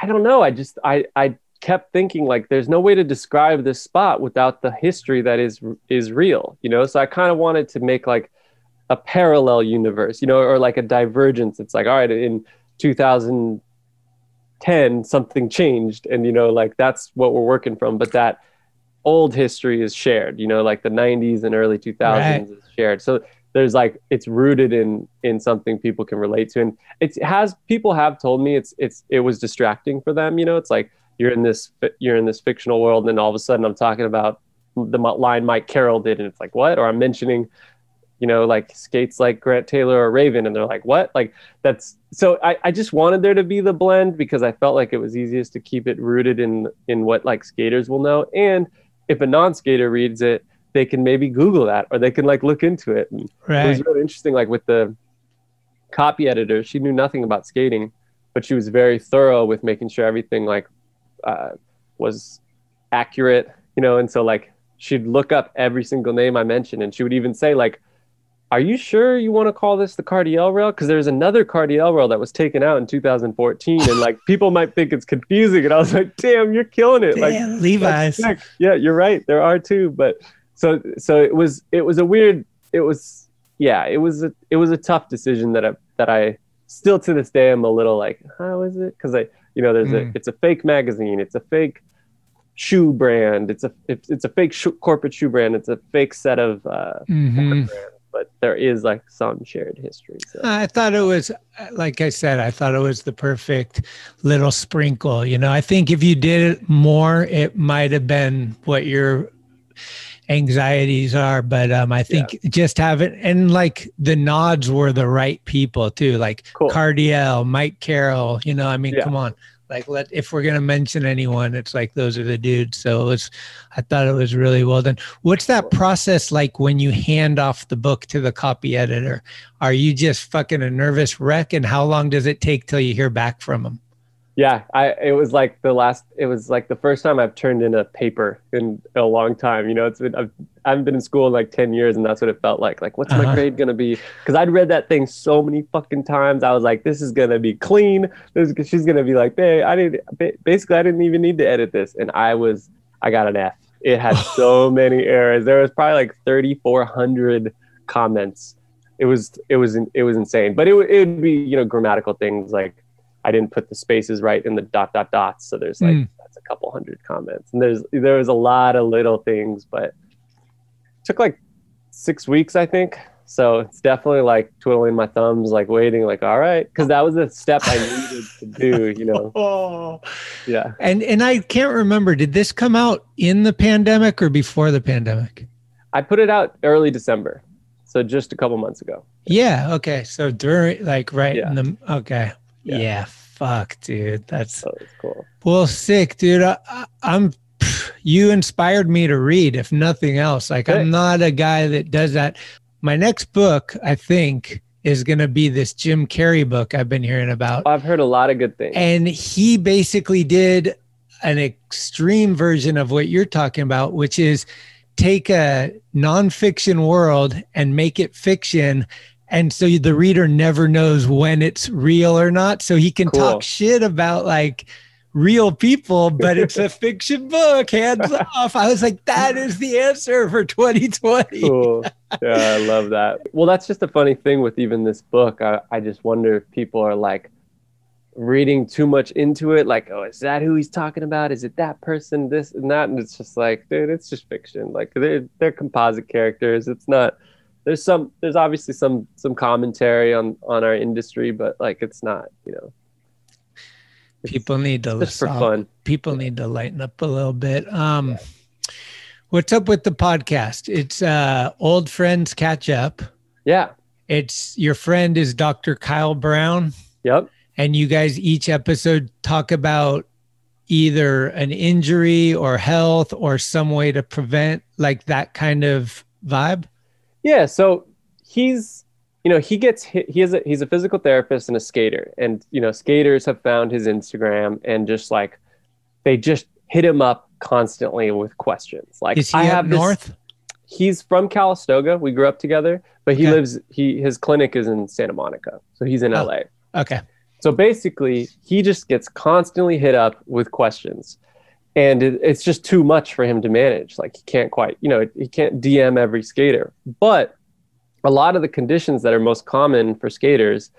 i don't know i just i i kept thinking like there's no way to describe this spot without the history that is is real you know? So i kind of wanted to make like a parallel universe you know or like a divergence. It's like all right in 2010 something changed and you know like that's what we're working from. But that old history is shared you know like the 90s and early 2000s Right. is shared. So there's like it's rooted in in something people can relate to. And it has people have told me it's it's it was distracting for them you know? It's like you're in this you're in this fictional world and then all of a sudden i'm talking about the line mike carroll did and it's like what? Or i'm mentioning you know like skates like grant taylor or raven and they're like what? Like that's so I, I just wanted there to be the blend because i felt like it was easiest to keep it rooted in in what like skaters will know. And if a non-skater reads it they can maybe google that or they can like look into it. And it was really interesting like with the copy editor she knew nothing about skating but she was very thorough with making sure everything like uh, was accurate you know? And so like she'd look up every single name i mentioned and she would even say like are you sure you want to call this the Cardiel rail? Because there's another Cardiel rail that was taken out in 2014, and like people might think it's confusing. And I was like, damn, you're killing it. like Levi's. that's sick. Yeah, you're right. There are two, but so so it was it was a weird. It was yeah, it was a it was a tough decision that I that I still to this day I'm a little like how is it? Because I you know there's Mm. a it's a fake magazine, it's a fake shoe brand, it's a it's, it's a fake shoe, corporate shoe brand, it's a fake set of uh, Mhm. But there is like some shared history. So. I thought it was, like I said, I thought it was the perfect little sprinkle. You know, I think if you did it more, it might have been what your anxieties are. But um, I think just have it, and like the nods were the right people too, like Cardiel, Mike Carroll. You know, I mean, Yeah. come on. Like, let if we're gonna mention anyone, it's like those are the dudes. So it was, I thought it was really well done. What's that process like when you hand off the book to the copy editor? Are you just fucking a nervous wreck? And how long does it take till you hear back from them? Yeah, I it was like the last it was like the first time I've turned in a paper in a long time. You know, it's been I've, I haven't been in school in like 10 years and that's what it felt like. Like what's my Uh-huh. grade going to be? Cuz I'd read that thing so many fucking times. I was like this is going to be clean. This is, she's going to be like, "Hey, I didn't basically I didn't even need to edit this." And I was I got an F. It had so many errors. There was probably like 3400 comments. It was it was it was insane. But it would it would be, you know, grammatical things like I didn't put the spaces right in the dot dot dots. So there's like Mm. that's a couple hundred comments. And there's there was a lot of little things, but it took like six weeks, I think. So it's definitely like twiddling my thumbs, like waiting, like, all right, because that was a step I needed to do, you know. Oh. Yeah. And and I can't remember. Did this come out in the pandemic or before the pandemic? I put it out early December. So just a couple months ago. Yeah. Okay. So during like right in the okay. Yeah. fuck, dude. That's cool. Well, sick, dude. I, I'm. You inspired me to read, if nothing else. Like I'm not a guy that does that. My next book, I think, is going to be this Jim Carrey book I've been hearing about. I've heard a lot of good things. And he basically did an extreme version of what you're talking about, which is take a nonfiction world and make it fiction. And so the reader never knows when it's real or not. So he can Cool. talk shit about like real people, but it's a fiction book, hands off. I was like, that is the answer for 2020. cool. Yeah, I love that. Well, that's just a funny thing with even this book. I, I just wonder if people are like reading too much into it. Like, oh, is that who he's talking about? Is it that person, this and that? And it's just like, dude, it's just fiction. Like they're they're composite characters. It's not there's some there's obviously some some commentary on on our industry, but like it's not, you know. People need to Just for stop. fun. People need to lighten up a little bit. Um, what's up with the podcast? It's uh, old friends catch up. Yeah. It's your friend is Dr. Kyle Brown. Yep. And you guys each episode talk about either an injury or health or some way to prevent like that kind of vibe. Yeah, so he's you know he gets hit, he is a, he's a physical therapist and a skater, and you know skaters have found his Instagram and just like they just hit him up constantly with questions. Like Is he I up have this- north? He's from Calistoga. We grew up together, but he Okay. lives he his clinic is in Santa Monica, so he's in Oh. LA. Okay. So basically, he just gets constantly hit up with questions. And it, it's just too much for him to manage. Like, he can't quite, you know, he can't DM every skater. But a lot of the conditions that are most common for skaters,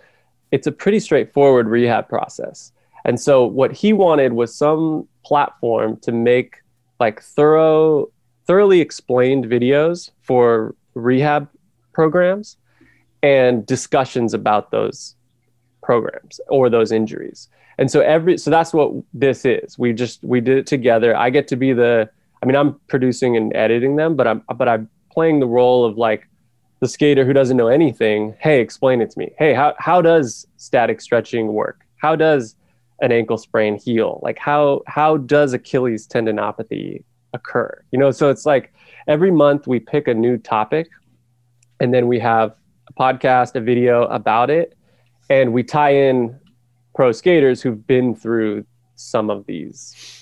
it's a pretty straightforward rehab process. And so, what he wanted was some platform to make like thorough, thoroughly explained videos for rehab programs and discussions about those programs or those injuries. And so every so that's what this is. We just we did it together. I get to be the I mean I'm producing and editing them, but I'm but I'm playing the role of like the skater who doesn't know anything. Hey, explain it to me. Hey, how how does static stretching work? How does an ankle sprain heal? Like how how does Achilles tendinopathy occur? You know, so it's like every month we pick a new topic and then we have a podcast, a video about it, and we tie in pro skaters who've been through some of these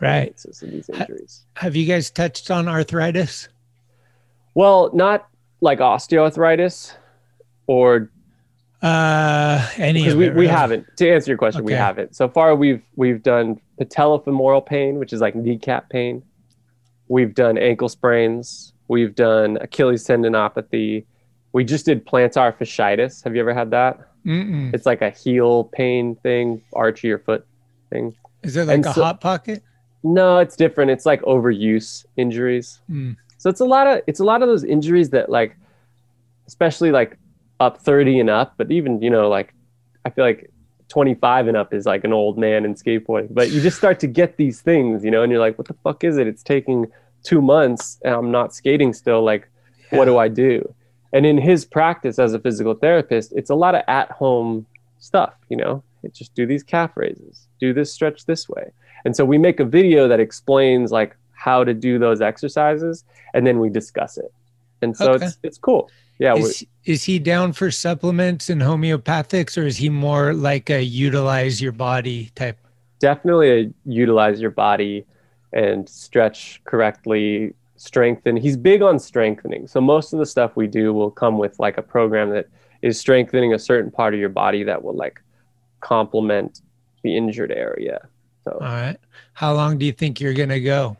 Right. these injuries. Have you guys touched on arthritis? Well, not like osteoarthritis or Uh, any because of we, it, we really. haven't to answer your question we haven't so far we've we've done patellofemoral pain which is like kneecap pain we've done ankle sprains we've done achilles tendinopathy we just did plantar fasciitis have you ever had that Mm-mm. it's like a heel pain thing arch of your foot thing. Is it like And a so- hot pocket? no it's different. It's like overuse injuries. Mm. so it's a lot of it's a lot of those injuries that like especially like up 30 and up but even you know like i feel like 25 and up is like an old man in skateboarding. But you just start to get these things you know and you're like what the fuck is it? It's taking two months and i'm not skating still. Like what do i do and in his practice as a physical therapist it's a lot of at home stuff you know? It's just do these calf raises. Do this stretch this way. And so we make a video that explains like how to do those exercises and then we discuss it. And so Okay. it's it's cool. Yeah Is, is he down for supplements and homeopathics, or is he more like a utilize your body type? definitely a utilize your body and stretch correctly strengthen he's big on strengthening so most of the stuff we do will come with like a program that is strengthening a certain part of your body that will like complement the injured area so All right. How long do you think you're gonna go?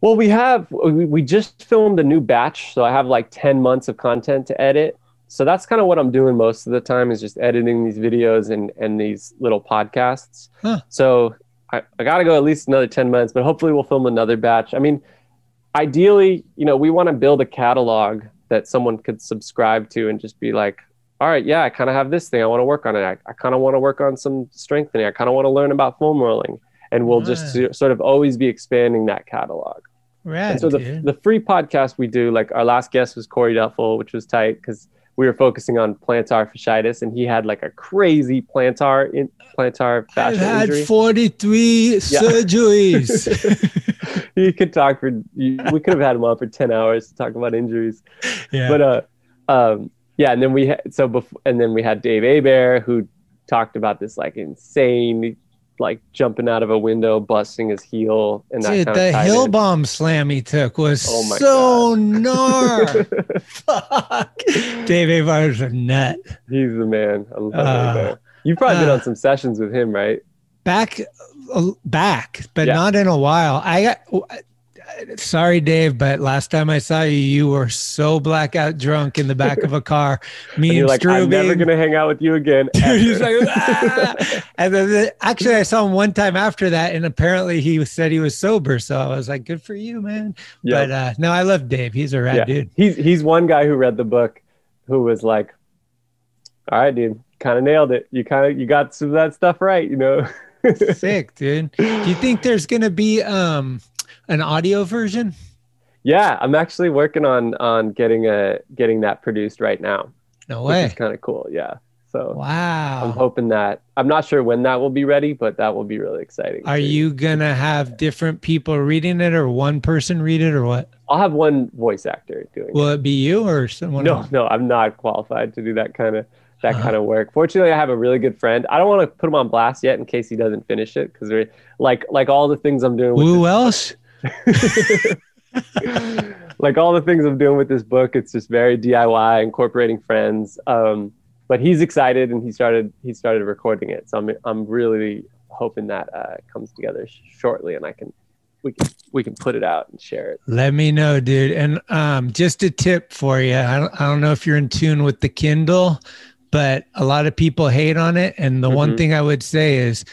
Well, we have we, we just filmed a new batch, so I have like 10 months of content to edit. So that's kind of what I'm doing most of the time is just editing these videos and and these little podcasts. Huh. So I, I got to go at least another 10 months, but hopefully we'll film another batch. I mean, ideally, you know, we want to build a catalog that someone could subscribe to and just be like, all right, yeah, I kind of have this thing. I want to work on it. I, I kind of want to work on some strengthening. I kind of want to learn about foam rolling. And we'll just ah. Right. sort of always be expanding that catalog. Rad, And so the, dude. the free podcast we do, like our last guest was Corey Duffel, which was tight because we were focusing on plantar fasciitis, and he had like a crazy plantar in plantar I've had injury. 43 surgeries. he could talk for. you- We could have had him on for ten hours to talk about injuries. Yeah. But uh, um, yeah, and then we had so before, and then we had Dave Abear who talked about this like insane, like jumping out of a window, busting his heel, and that Dude, kind the of hill in. bomb slam he took was Oh my so gnar. Fuck. Dave Avar's a nut. He's the man. I love Uh. You've probably been uh, on some sessions with him, right? Back, uh, back, but Yeah. not in a while. I got. Sorry, Dave, but last time I saw you, you were so blackout drunk in the back of a car. Me And and, like, I'm never gonna hang out with you again. Like, "Ah." and then the, actually, I saw him one time after that, and apparently he said he was sober. So I was like, "Good for you, man." Yeah. But uh, no, I love Dave. He's a rad yeah. dude. He's he's one guy who read the book, who was like, "All right, dude, kind of nailed it. You kind of you got some of that stuff right, you know." Sick, dude. Do you think there's gonna be um an audio version? yeah, I'm actually working on on getting a getting that produced right now. No way. is kind of cool. Yeah. So wow, I'm hoping that I'm not sure when that will be ready, but that will be really exciting. Are you gonna have different people reading it, or one person read it, or what? I'll have one voice actor doing. It. Will it be you or someone no, else? no, I'm not qualified to do that kind of that Uh-huh. kind of work. Fortunately, I have a really good friend. I don't want to put him on blast yet in case he doesn't finish it because they're like like all the things I'm doing with Who else? like all the things I'm doing with this book, it's just very DIY, incorporating friends. Um, but he's excited and he started he started recording it. So I'm I'm really hoping that uh, comes together sh- shortly and I can we can we can put it out and share it. Let me know, dude. And um, just a tip for you. I don't, I don't know if you're in tune with the Kindle, but a lot of people hate on it. And the one Mhm. thing I would say is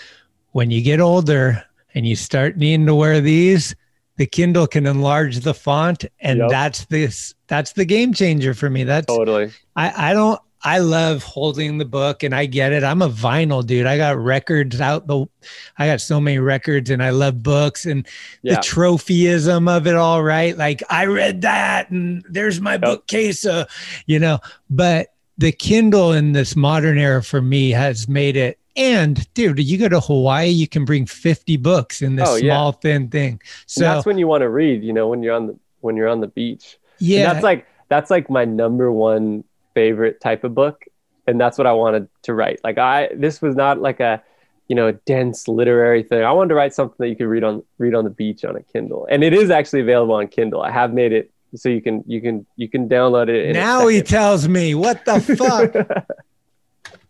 when you get older and you start needing to wear these, the Kindle can enlarge the font, and Yep. that's this. That's the game changer for me. That's Totally. I, I don't I love holding the book and I get it. I'm a vinyl dude. I got records out the I got so many records and I love books and Yeah. the trophyism of it all, right? Like I read that and there's my bookcase, uh, you know, but the Kindle in this modern era for me has made it and dude, you go to Hawaii, you can bring 50 books in this Oh, yeah. small thin thing. So So that's when you want to read, you know, when you're on the when you're on the beach. And Yeah. that's like that's like my number one favorite type of book, and that's what I wanted to write. Like I, this was not like a, you know, a dense literary thing. I wanted to write something that you could read on read on the beach on a Kindle, and it is actually available on Kindle. I have made it so you can you can you can download it. now he tells me what the fuck.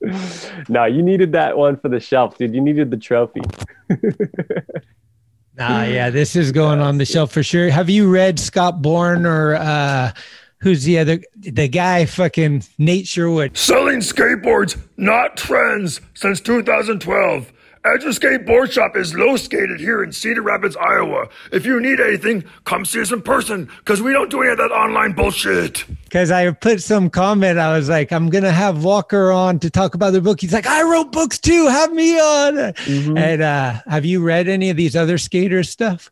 no, you needed that one for the shelf, dude. You needed the trophy. Nah, yeah, this is going on the shelf for sure. Have you read Scott Bourne or uh who's the other the guy fucking Nate Sherwood? Selling skateboards, not trends, since 2012. Edge Skateboard Shop is low skated here in Cedar Rapids, Iowa. If you need anything, come see us in person, because we don't do any of that online bullshit. Because I put some comment, I was like, I'm gonna have Walker on to talk about the book. He's like, I wrote books too, have me on. And uh have you read any of these other skaters stuff?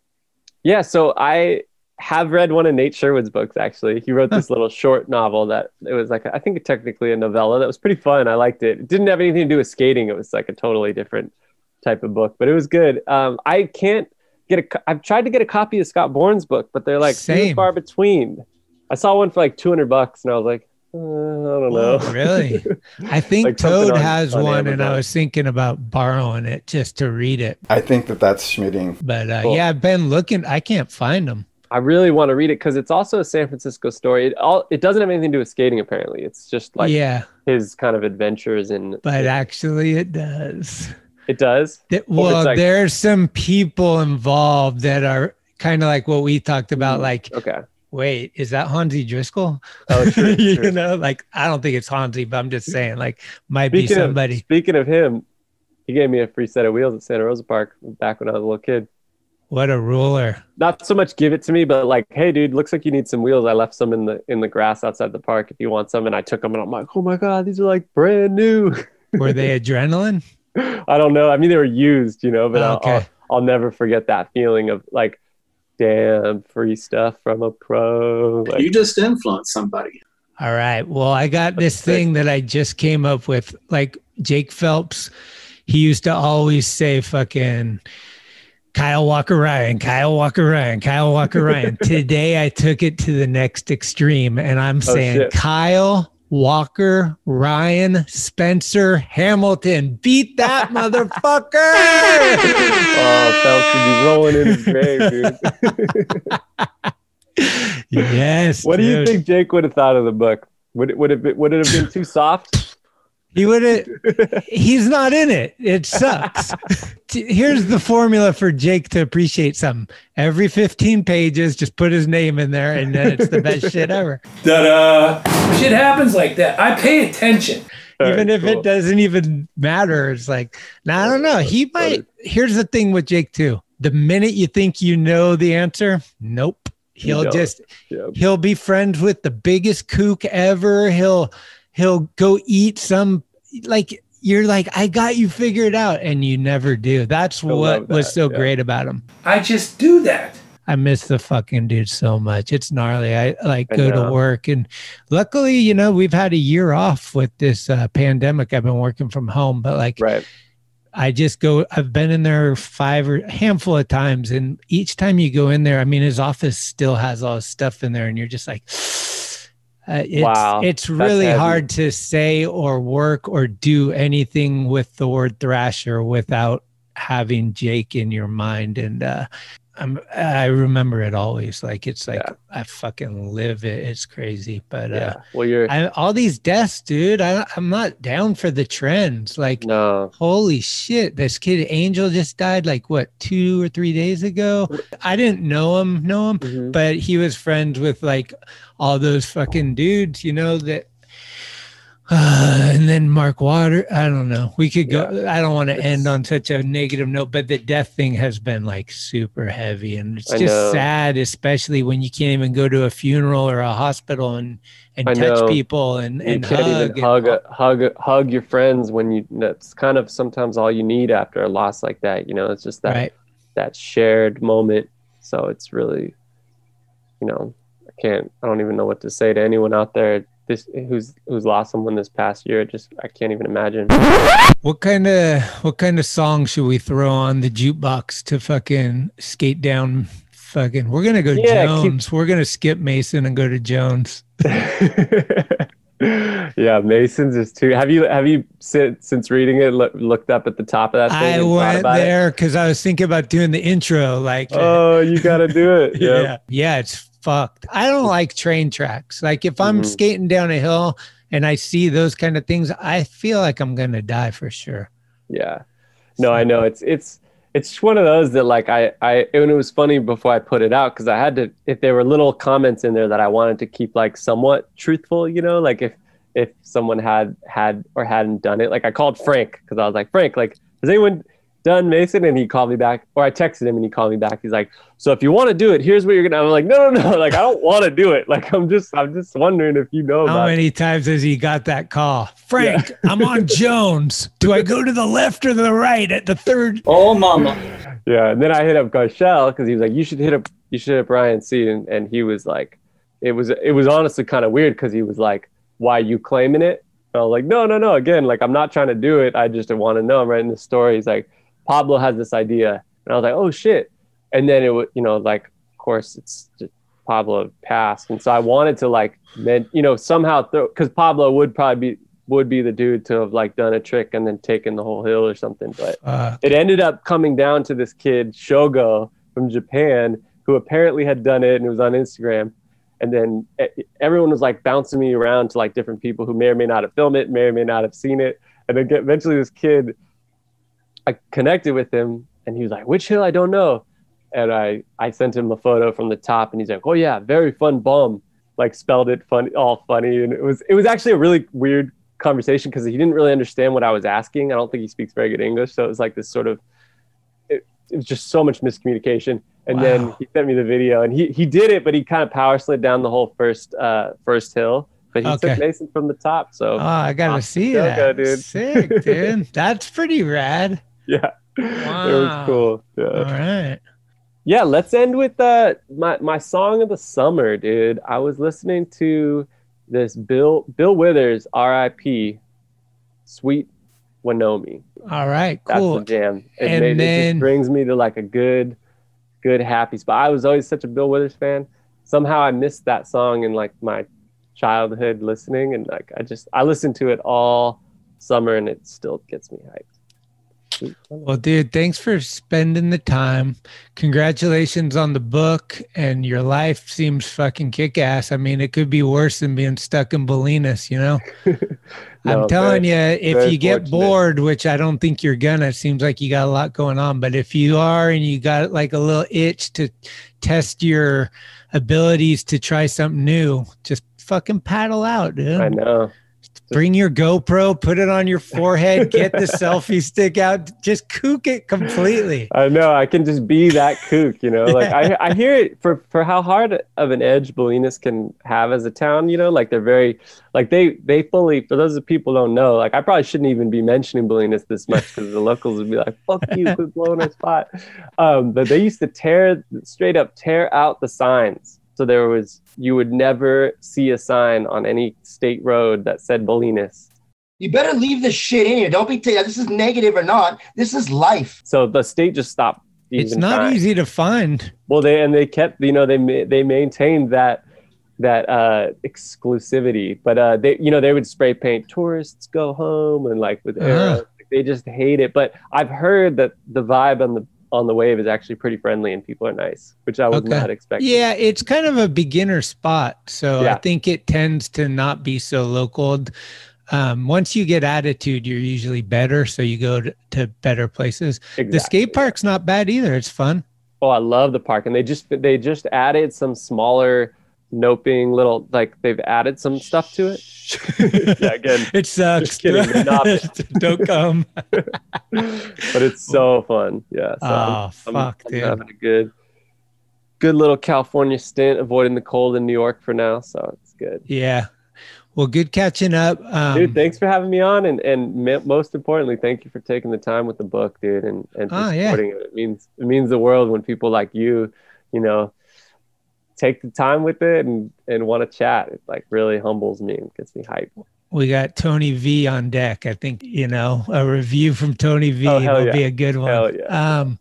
Yeah, so I have read one of Nate Sherwood's books actually. He wrote this little short novel that it was like I think technically a novella that was pretty fun. I liked it. It didn't have anything to do with skating. It was like a totally different type of book, but it was good. Um, I can't get a. co- I've tried to get a copy of Scott Bourne's book, but they're like few and Same. far between. I saw one for like two hundred bucks, and I was like, uh, I don't know. Oh, really? I think Like Toad on- has on one, and I was thinking about borrowing it just to read it. I think that that's schmitting. But uh, Cool. yeah, I've been looking. I can't find them. I really want to read it because it's also a San Francisco story. It all it doesn't have anything to do with skating. Apparently, it's just like yeah, his kind of adventures and but actually, it does. it does. Well, like- there's some people involved that are kind of like what we talked about. Mm, like, okay, wait, is that Hansi Driscoll? Oh, sure, you know, like I don't think it's Hansi, but I'm just saying, like, might be Speaking of, somebody. speaking of him, he gave me a free set of wheels at Santa Rosa Park back when I was a little kid. What a ruler! Not so much give it to me, but like, hey, dude, looks like you need some wheels. I left some in the in the grass outside the park. If you want some, and I took them, and I'm like, oh my god, these are like brand new. Were they adrenaline? I don't know. I mean, they were used, you know, but Oh, I'll. I'll, I'll never forget that feeling of like, damn, free stuff from a pro. Like, You just influenced somebody. All right. Well, I got this thing that I just came up with. Like Jake Phelps, he used to always say fucking Kyle Walker Ryan, Kyle Walker Ryan, Kyle Walker Ryan. Today I took it to the next extreme and I'm oh, saying shit. Kyle Walker Ryan Spencer Hamilton. Beat that motherfucker. oh, Phelps would be rolling in his grave, dude. yes. What do you think Jake would have thought of the book? Would it would it be, would it have been too soft? He would have. He's not in it. It sucks. Here's the formula for Jake to appreciate something. Every 15 pages, just put his name in there, and then it's the best shit ever. Da-da. Shit happens like that. I pay attention. even if it doesn't even matter, it's like, now I don't know. He might. Here's the thing with Jake too. The minute you think you know the answer, nope. He'll don't. just Yeah. he'll be friends with the biggest kook ever. He'll he'll go eat some like you're like I got you figured out, and you never do. That's He'll what love was so yeah. great about him. I just do that. I miss the fucking dude so much. It's gnarly. I like I go to work and luckily, you know, we've had a year off with this uh, pandemic. I've been working from home, but like Right. I just go I've been in there five or handful of times and each time you go in there, I mean his office still has all his stuff in there and you're just like uh, it's, Wow, it's really hard to say or work or do anything with the word thrasher without having Jake in your mind. And uh I'm, I remember it always. Like it's like Yeah. I fucking live it. It's crazy, but Yeah. uh, Well, you're I, all these deaths, dude. I, I'm not down for the trends. Like, no. holy shit, this kid Angel just died. Like what, two or three days ago? I didn't know him, know him, Mhm. but he was friends with like all those fucking dudes, you know that. Uh, and then Mark Water, I don't know. We could go. I don't want to end on such a negative note, but the death thing has been like super heavy, and it's I just know. sad, especially when you can't even go to a funeral or a hospital and and I touch know. people and You and hug. and- hug a, hug hug your friends when you. That's kind of sometimes all you need after a loss like that. You know, it's just that Right. that shared moment. So it's really, you know, I can't. I don't even know what to say to anyone out there. This who's who's lost someone this past year. Just I can't even imagine. What kind of what kind of song should we throw on the jukebox to fucking skate down? Fucking, we're gonna go Yeah, keep- Jones. We're gonna skip Mason and go to Jones. yeah, Mason's is too. Have you have you since since reading it look, looked up at the top of that thing? I went there because I was thinking about doing the intro. Like, Oh, you got to do it. Yeah. yeah, it's fucked. I don't like train tracks. Like if I'm Mhm. skating down a hill and I see those kind of things, I feel like I'm gonna die for sure. Yeah. No, I know it's it's it's one of those that like I I and it was funny before I put it out because I had to if there were little comments in there that I wanted to keep like somewhat truthful, you know, like if if someone had had or hadn't done it, like I called Frank because I was like Frank, like has anyone done Mason? And he called me back, or I texted him and he called me back. He's like, so if you want to do it, here's what you're gonna. I'm like, no, no, no, like I don't want to do it. Like I'm just I'm just wondering if you know How about. many times has he got that call? Frank, I'm on Jones. Do I go to the left or the right at the third? Oh, mama. Yeah, and then I hit up Garshell because he was like, "You should hit up, you should hit up Ryan C." And, and he was like, "It was, it was honestly kind of weird because he was like, why you claiming it?" And I was like, "No, no, no. Again, like I'm not trying to do it. I just want to know." I'm writing the story. He's like, "Pablo has this idea," and I was like, "Oh shit!" And then it would, you know, like of course it's just Pablo passed, and so I wanted to like, men, you know, somehow throw because Pablo would probably be would be the dude to have like done a trick and then taken the whole hill or something, but Uh, it ended up coming down to this kid Shogo from Japan who apparently had done it and it was on Instagram. And then everyone was like bouncing me around to like different people who may or may not have filmed it, may or may not have seen it. And then eventually this kid, I connected with him and he was like, "Which hill? I don't know." And I I sent him a photo from the top and he's like, "Oh yeah, very fun bomb." Like spelled it funny, all funny, and it was it was actually a really weird conversation because he didn't really understand what I was asking. I don't think he speaks very good English, so it was like this sort of it, it was just so much miscommunication. And then he sent me the video, and he he did it, but he kind of power slid down the whole first uh first hill. But he Okay. took Mason from the top, so Oh, I gotta see that. dude. Sick, dude. That's pretty rad. yeah, it was cool. Yeah. All right. Yeah, let's end with uh, my my song of the summer, dude. I was listening to this Bill Bill Withers, R.I.P. Sweet Wanomi. All right. Cool. That's Cool. the jam. It, And made, it just brings me to like a good, good happy spot. I was always such a Bill Withers fan. Somehow I missed that song in like my childhood listening, and like I just I listened to it all summer, and it still gets me hyped. Well, dude, thanks for spending the time. Congratulations on the book, and your life seems fucking kick ass. I mean, it could be worse than being stuck in Bolinas, you know? I'm telling you, if you get bored, which I don't think you're gonna, it seems like you got a lot going on. But if you are and you got like a little itch to test your abilities to try something new, just fucking paddle out, dude. I know. Bring your GoPro, put it on your forehead, get the selfie stick out, just kook it completely. I know I can just be that kook, you know. Like I, I hear it for for how hard of an edge Bolinas can have as a town, you know. Like they're very, like they they fully. For those of people who don't know, like I probably shouldn't even be mentioning Bolinas this much because the locals would be like, "Fuck you, quit blowing our spot." Um, but they used to tear straight up tear out the signs, so there was you would never see a sign on any state road that said Bolinas. You better leave this shit in here. Don't be t- this is negative or not. This is life. So the state just stopped. It's not trying. easy to find. Well, they and they kept, you know, they they maintained that that uh exclusivity, but uh they, you know, they would spray paint tourists go home and like with Uh-huh. arrows. They just hate it. But I've heard that the vibe on the on the wave is actually pretty friendly and people are nice, which I was Okay. not expecting. Yeah, it's kind of a beginner spot. So I think it tends to not be so local. Um, once you get attitude, you're usually better. So you go to, to better places. The Exactly, skate park's not bad either. It's fun. Oh, I love the park, and they just they just added some smaller noping little like they've added some stuff to it. yeah, again, It sucks. Just kidding, they're not. Don't come. but it's so fun. Yeah. So Oh, fuck, I'm dude. having a good, good little California stint, avoiding the cold in New York for now. So it's good. Yeah. Well, good catching up. Um, dude, thanks for having me on, and and me- most importantly, thank you for taking the time with the book, dude, and and for Oh, yeah. supporting it. It means it means the world when people like you, you know, take the time with it and and want to chat. It like really humbles me and gets me hyped. we got Tony V on deck. I think, you know, a review from Tony V Oh, will be a good one. Hell yeah. Um,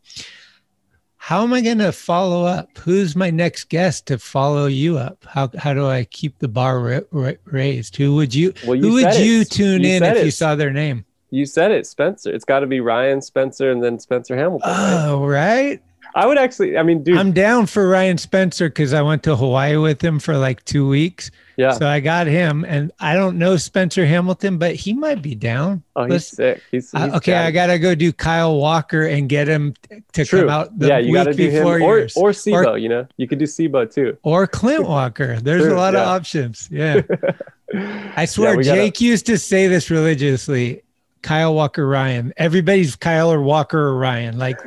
how am I going to follow up? Who's my next guest to follow you up? How, how do I keep the bar ra- ra- raised? Who would you, Well, you who would it. you tune You in if you saw their name? You said it, Spencer. It's got to be Ryan Spencer and then Spencer Hamilton. Oh, right. I would actually. I mean, dude. I'm down for Ryan Spencer because I went to Hawaii with him for like two weeks. Yeah. So I got him, and I don't know Spencer Hamilton, but he might be down. oh, he's Let's- sick. He's, Uh, okay, got I gotta go do Kyle Walker and get him to True. come out the yeah, you week got to do him before or yours. or Sebo. You know, you could do Sebo too. or Clint Walker. There's True, a lot of options. Yeah. I swear, we gotta- Jake used to say this religiously. Kyle Walker Ryan. Everybody's Kyle or Walker or Ryan. Like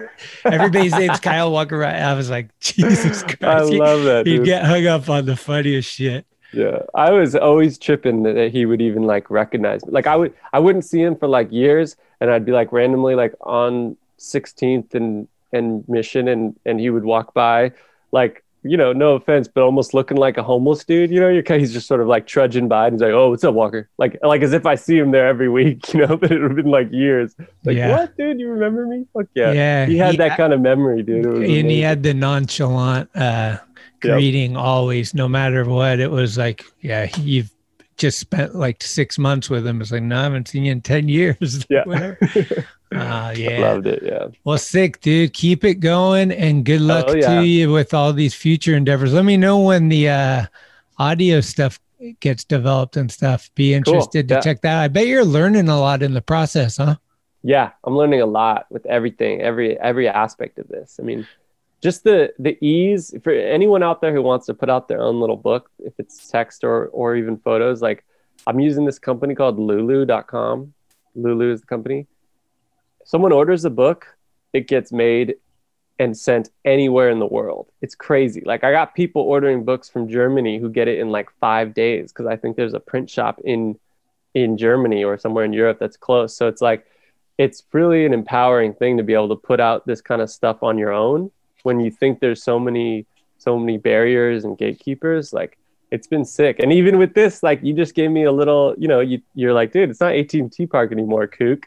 everybody's name's Kyle Walker Ryan. I was like, Jesus Christ. I love that, He'd dude. get hung up on the funniest shit. Yeah, I was always tripping that that he would even like recognize me. Like I would, I wouldn't see him for like years, and I'd be like randomly like on 16th and and Mission, and and he would walk by, like you know, no offense, but almost looking like a homeless dude. You know, you're kind- he's just sort of like trudging by, and he's like, "Oh, what's up, Walker?" Like like as if I see him there every week. You know, but it would have been like years. Like Yeah. what, dude? You remember me? Fuck yeah. Yeah, He had he- that kind of memory, dude. And he had the nonchalant uh greeting always no matter what it was like yeah you've just spent like six months with him it's like no i haven't seen you in 10 years Yeah. Uh, yeah Loved it. Yeah. well sick dude keep it going and good luck Oh, yeah. to you with all these future endeavors let me know when the uh audio stuff gets developed and stuff be interested to yeah. check that out. i bet you're learning a lot in the process huh yeah i'm learning a lot with everything every every aspect of this i mean just the the ease for anyone out there who wants to put out their own little book if it's text or or even photos like i'm using this company called lulu.com lulu is the company. Someone orders a book it gets made and sent anywhere in the world. It's crazy. Like i got people ordering books from germany who get it in like five days because i think there's a print shop in in germany or somewhere in europe that's close so it's like it's really an empowering thing to be able to put out this kind of stuff on your own when you think there's so many so many barriers and gatekeepers like it's been sick and even with this like you just gave me a little you know you, you're like dude it's not at&t park anymore kook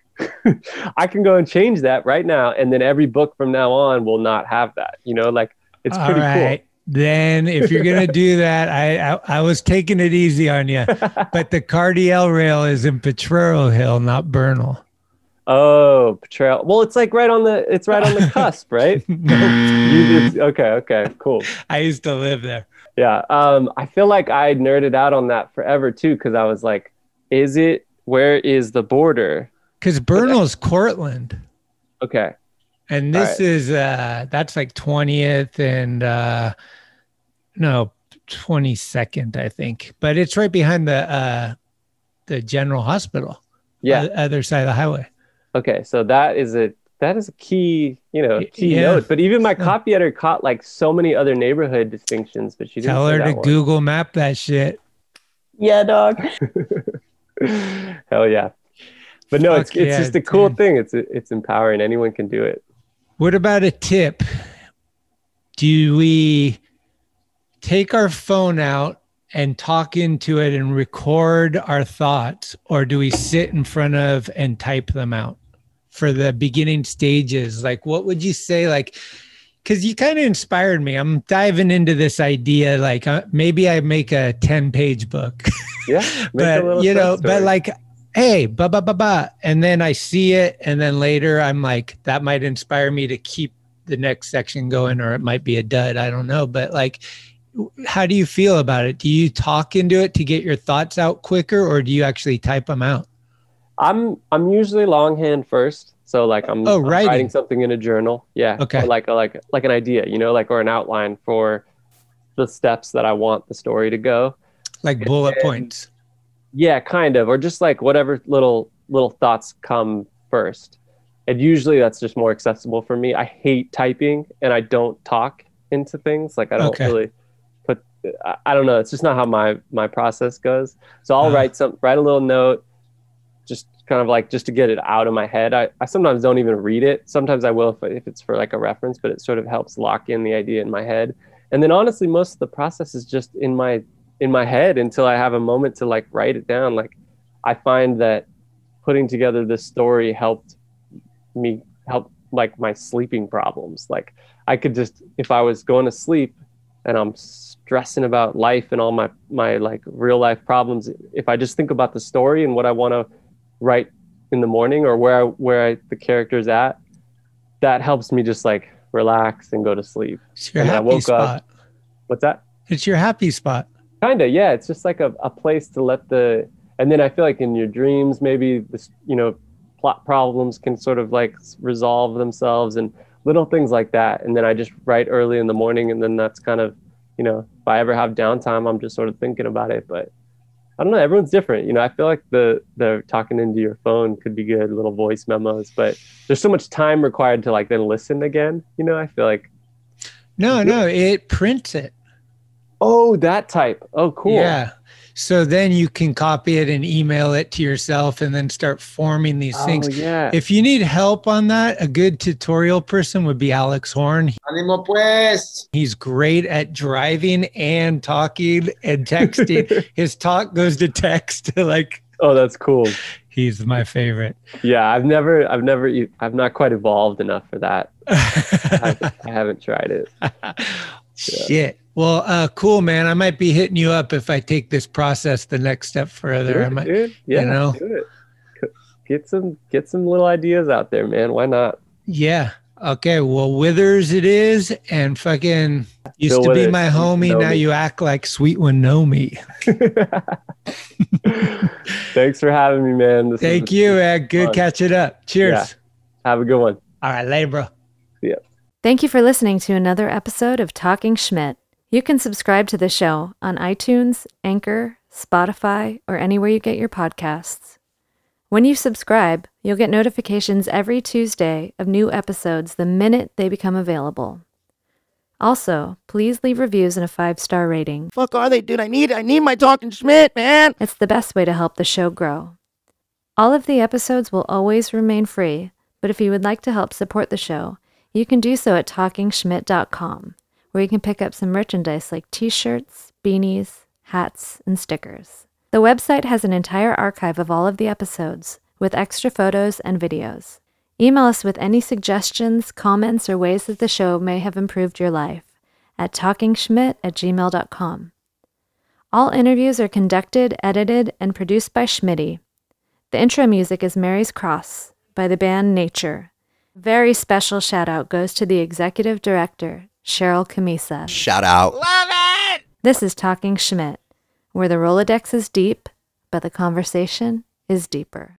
i can go and change that right now and then every book from now on will not have that you know like it's All pretty right. Then, if you're gonna do that, I, I I was taking it easy on you, but the Cardiel rail is in Potrero Hill, not Bernal. Oh Potrero well it's like right on the it's right on the cusp right you, okay okay cool I used to live there. Yeah. Um, I feel like I nerded out on that forever too, because I was like, is it where is the border? Because Bernal's Cortland, Okay. and this right. is uh that's like 20th and uh no 22nd, I think, but it's right behind the uh the General Hospital. Yeah. other side of the highway. Okay. So that is a that is a key, you know, key yeah. note. But even my copy editor caught like so many other neighborhood distinctions, but she didn't Tell say her to one. Google map that shit. Yeah, dog. Hell yeah. But no, it's Fuck it's yeah, just a cool thing. It's it's empowering. Anyone can do it. What about a tip? Do we take our phone out and talk into it and record our thoughts, or do we sit in front of and type them out for the beginning stages? Like, what would you say? Like, because you kind of inspired me. I'm diving into this idea. Like, uh, maybe I make a 10 page book. Yeah. make but you know, short but like, hey, ba ba ba ba, and then I see it, and then later I'm like, that might inspire me to keep the next section going, or it might be a dud. I don't know, but like, how do you feel about it? Do you talk into it to get your thoughts out quicker, or do you actually type them out? I'm I'm usually longhand first. So like I'm, Oh, I'm writing. writing something in a journal. Yeah. Okay. Like a, like like an idea, you know, like or an outline for the steps that I want the story to go. Like bullet And- points. Yeah, kind of, or just like whatever little little thoughts come first. And usually that's just more accessible for me. I hate typing and I don't talk into things. Like I don't Okay. really put I, I don't know, it's just not how my my process goes. So I'll Uh-huh. write some write a little note kind of like just to get it out of my head. I, I sometimes don't even read it. Sometimes I will if, if it's for like a reference, but it sort of helps lock in the idea in my head. And then honestly, most of the process is just in my in my head until I have a moment to like write it down. Like I find that putting together this story helped me help like my sleeping problems. Like I could just if I was going to sleep and I'm stressing about life and all my my like real life problems, if I just think about the story and what I want to write in the morning or where I, where I, the character's at, that helps me just like relax, and go to sleep. It's your and then I woke spot. up. What's that? It's your happy spot. Kinda, yeah. It's just like a, a place to let the, and then I feel like in your dreams, maybe this, you know, plot problems can sort of like resolve themselves and little things like that. And then I just write early in the morning, and then that's kind of, you know, if I ever have downtime, I'm just sort of thinking about it. But I don't know. Everyone's different. You know, I feel like the the talking into your phone could be good, little voice memos, but there's so much time required to like then listen again. You know, I feel like No, no, it prints it. oh that type. Oh, cool. Yeah. So then you can copy it and email it to yourself and then start forming these Oh, things. yeah. If you need help on that, a good tutorial person would be Alex Horn. Animo pues. He's great at driving and talking and texting. His talk goes to text. like Oh, that's cool. he's my favorite. Yeah, I've never, I've never, I've not quite evolved enough for that. I, I haven't tried it. Shit. Well, uh, cool, man. I might be hitting you up if I take this process the next step further. Do I might, dude. Yeah, you know, it. Get some, get some little ideas out there, man. Why not? yeah. Okay. Well, Withers it is, and fucking used Bill to be my homie. know Now me. you act like Sweet Wanomi. Thanks for having me, man. This Thank you, man. Good fun. catching up. Cheers. Yeah. Have a good one. All right, later, bro. See ya. Thank you for listening to another episode of Talkin' Schmit. You can subscribe to the show on iTunes, Anchor, Spotify, or anywhere you get your podcasts. When you subscribe, you'll get notifications every Tuesday of new episodes the minute they become available. Also, please leave reviews and a five star rating. Fuck are they, dude? I need I need my Talkin' Schmit, man. It's the best way to help the show grow. All of the episodes will always remain free, but if you would like to help support the show, you can do so at talkinschmit.com, where you can pick up some merchandise like t shirts, beanies, hats, and stickers. The website has an entire archive of all of the episodes, with extra photos and videos. Email us with any suggestions, comments, or ways that the show may have improved your life at talkinschmit at gmail.com. All interviews are conducted, edited, and produced by Schmitty. The intro music is Mary's Cross by the band Nature. Very special shout out goes to the executive director, Cheryl Camisa. Shout out. Love it! This is Talkin' Schmit, where the Rolodex is deep, but the conversation is deeper.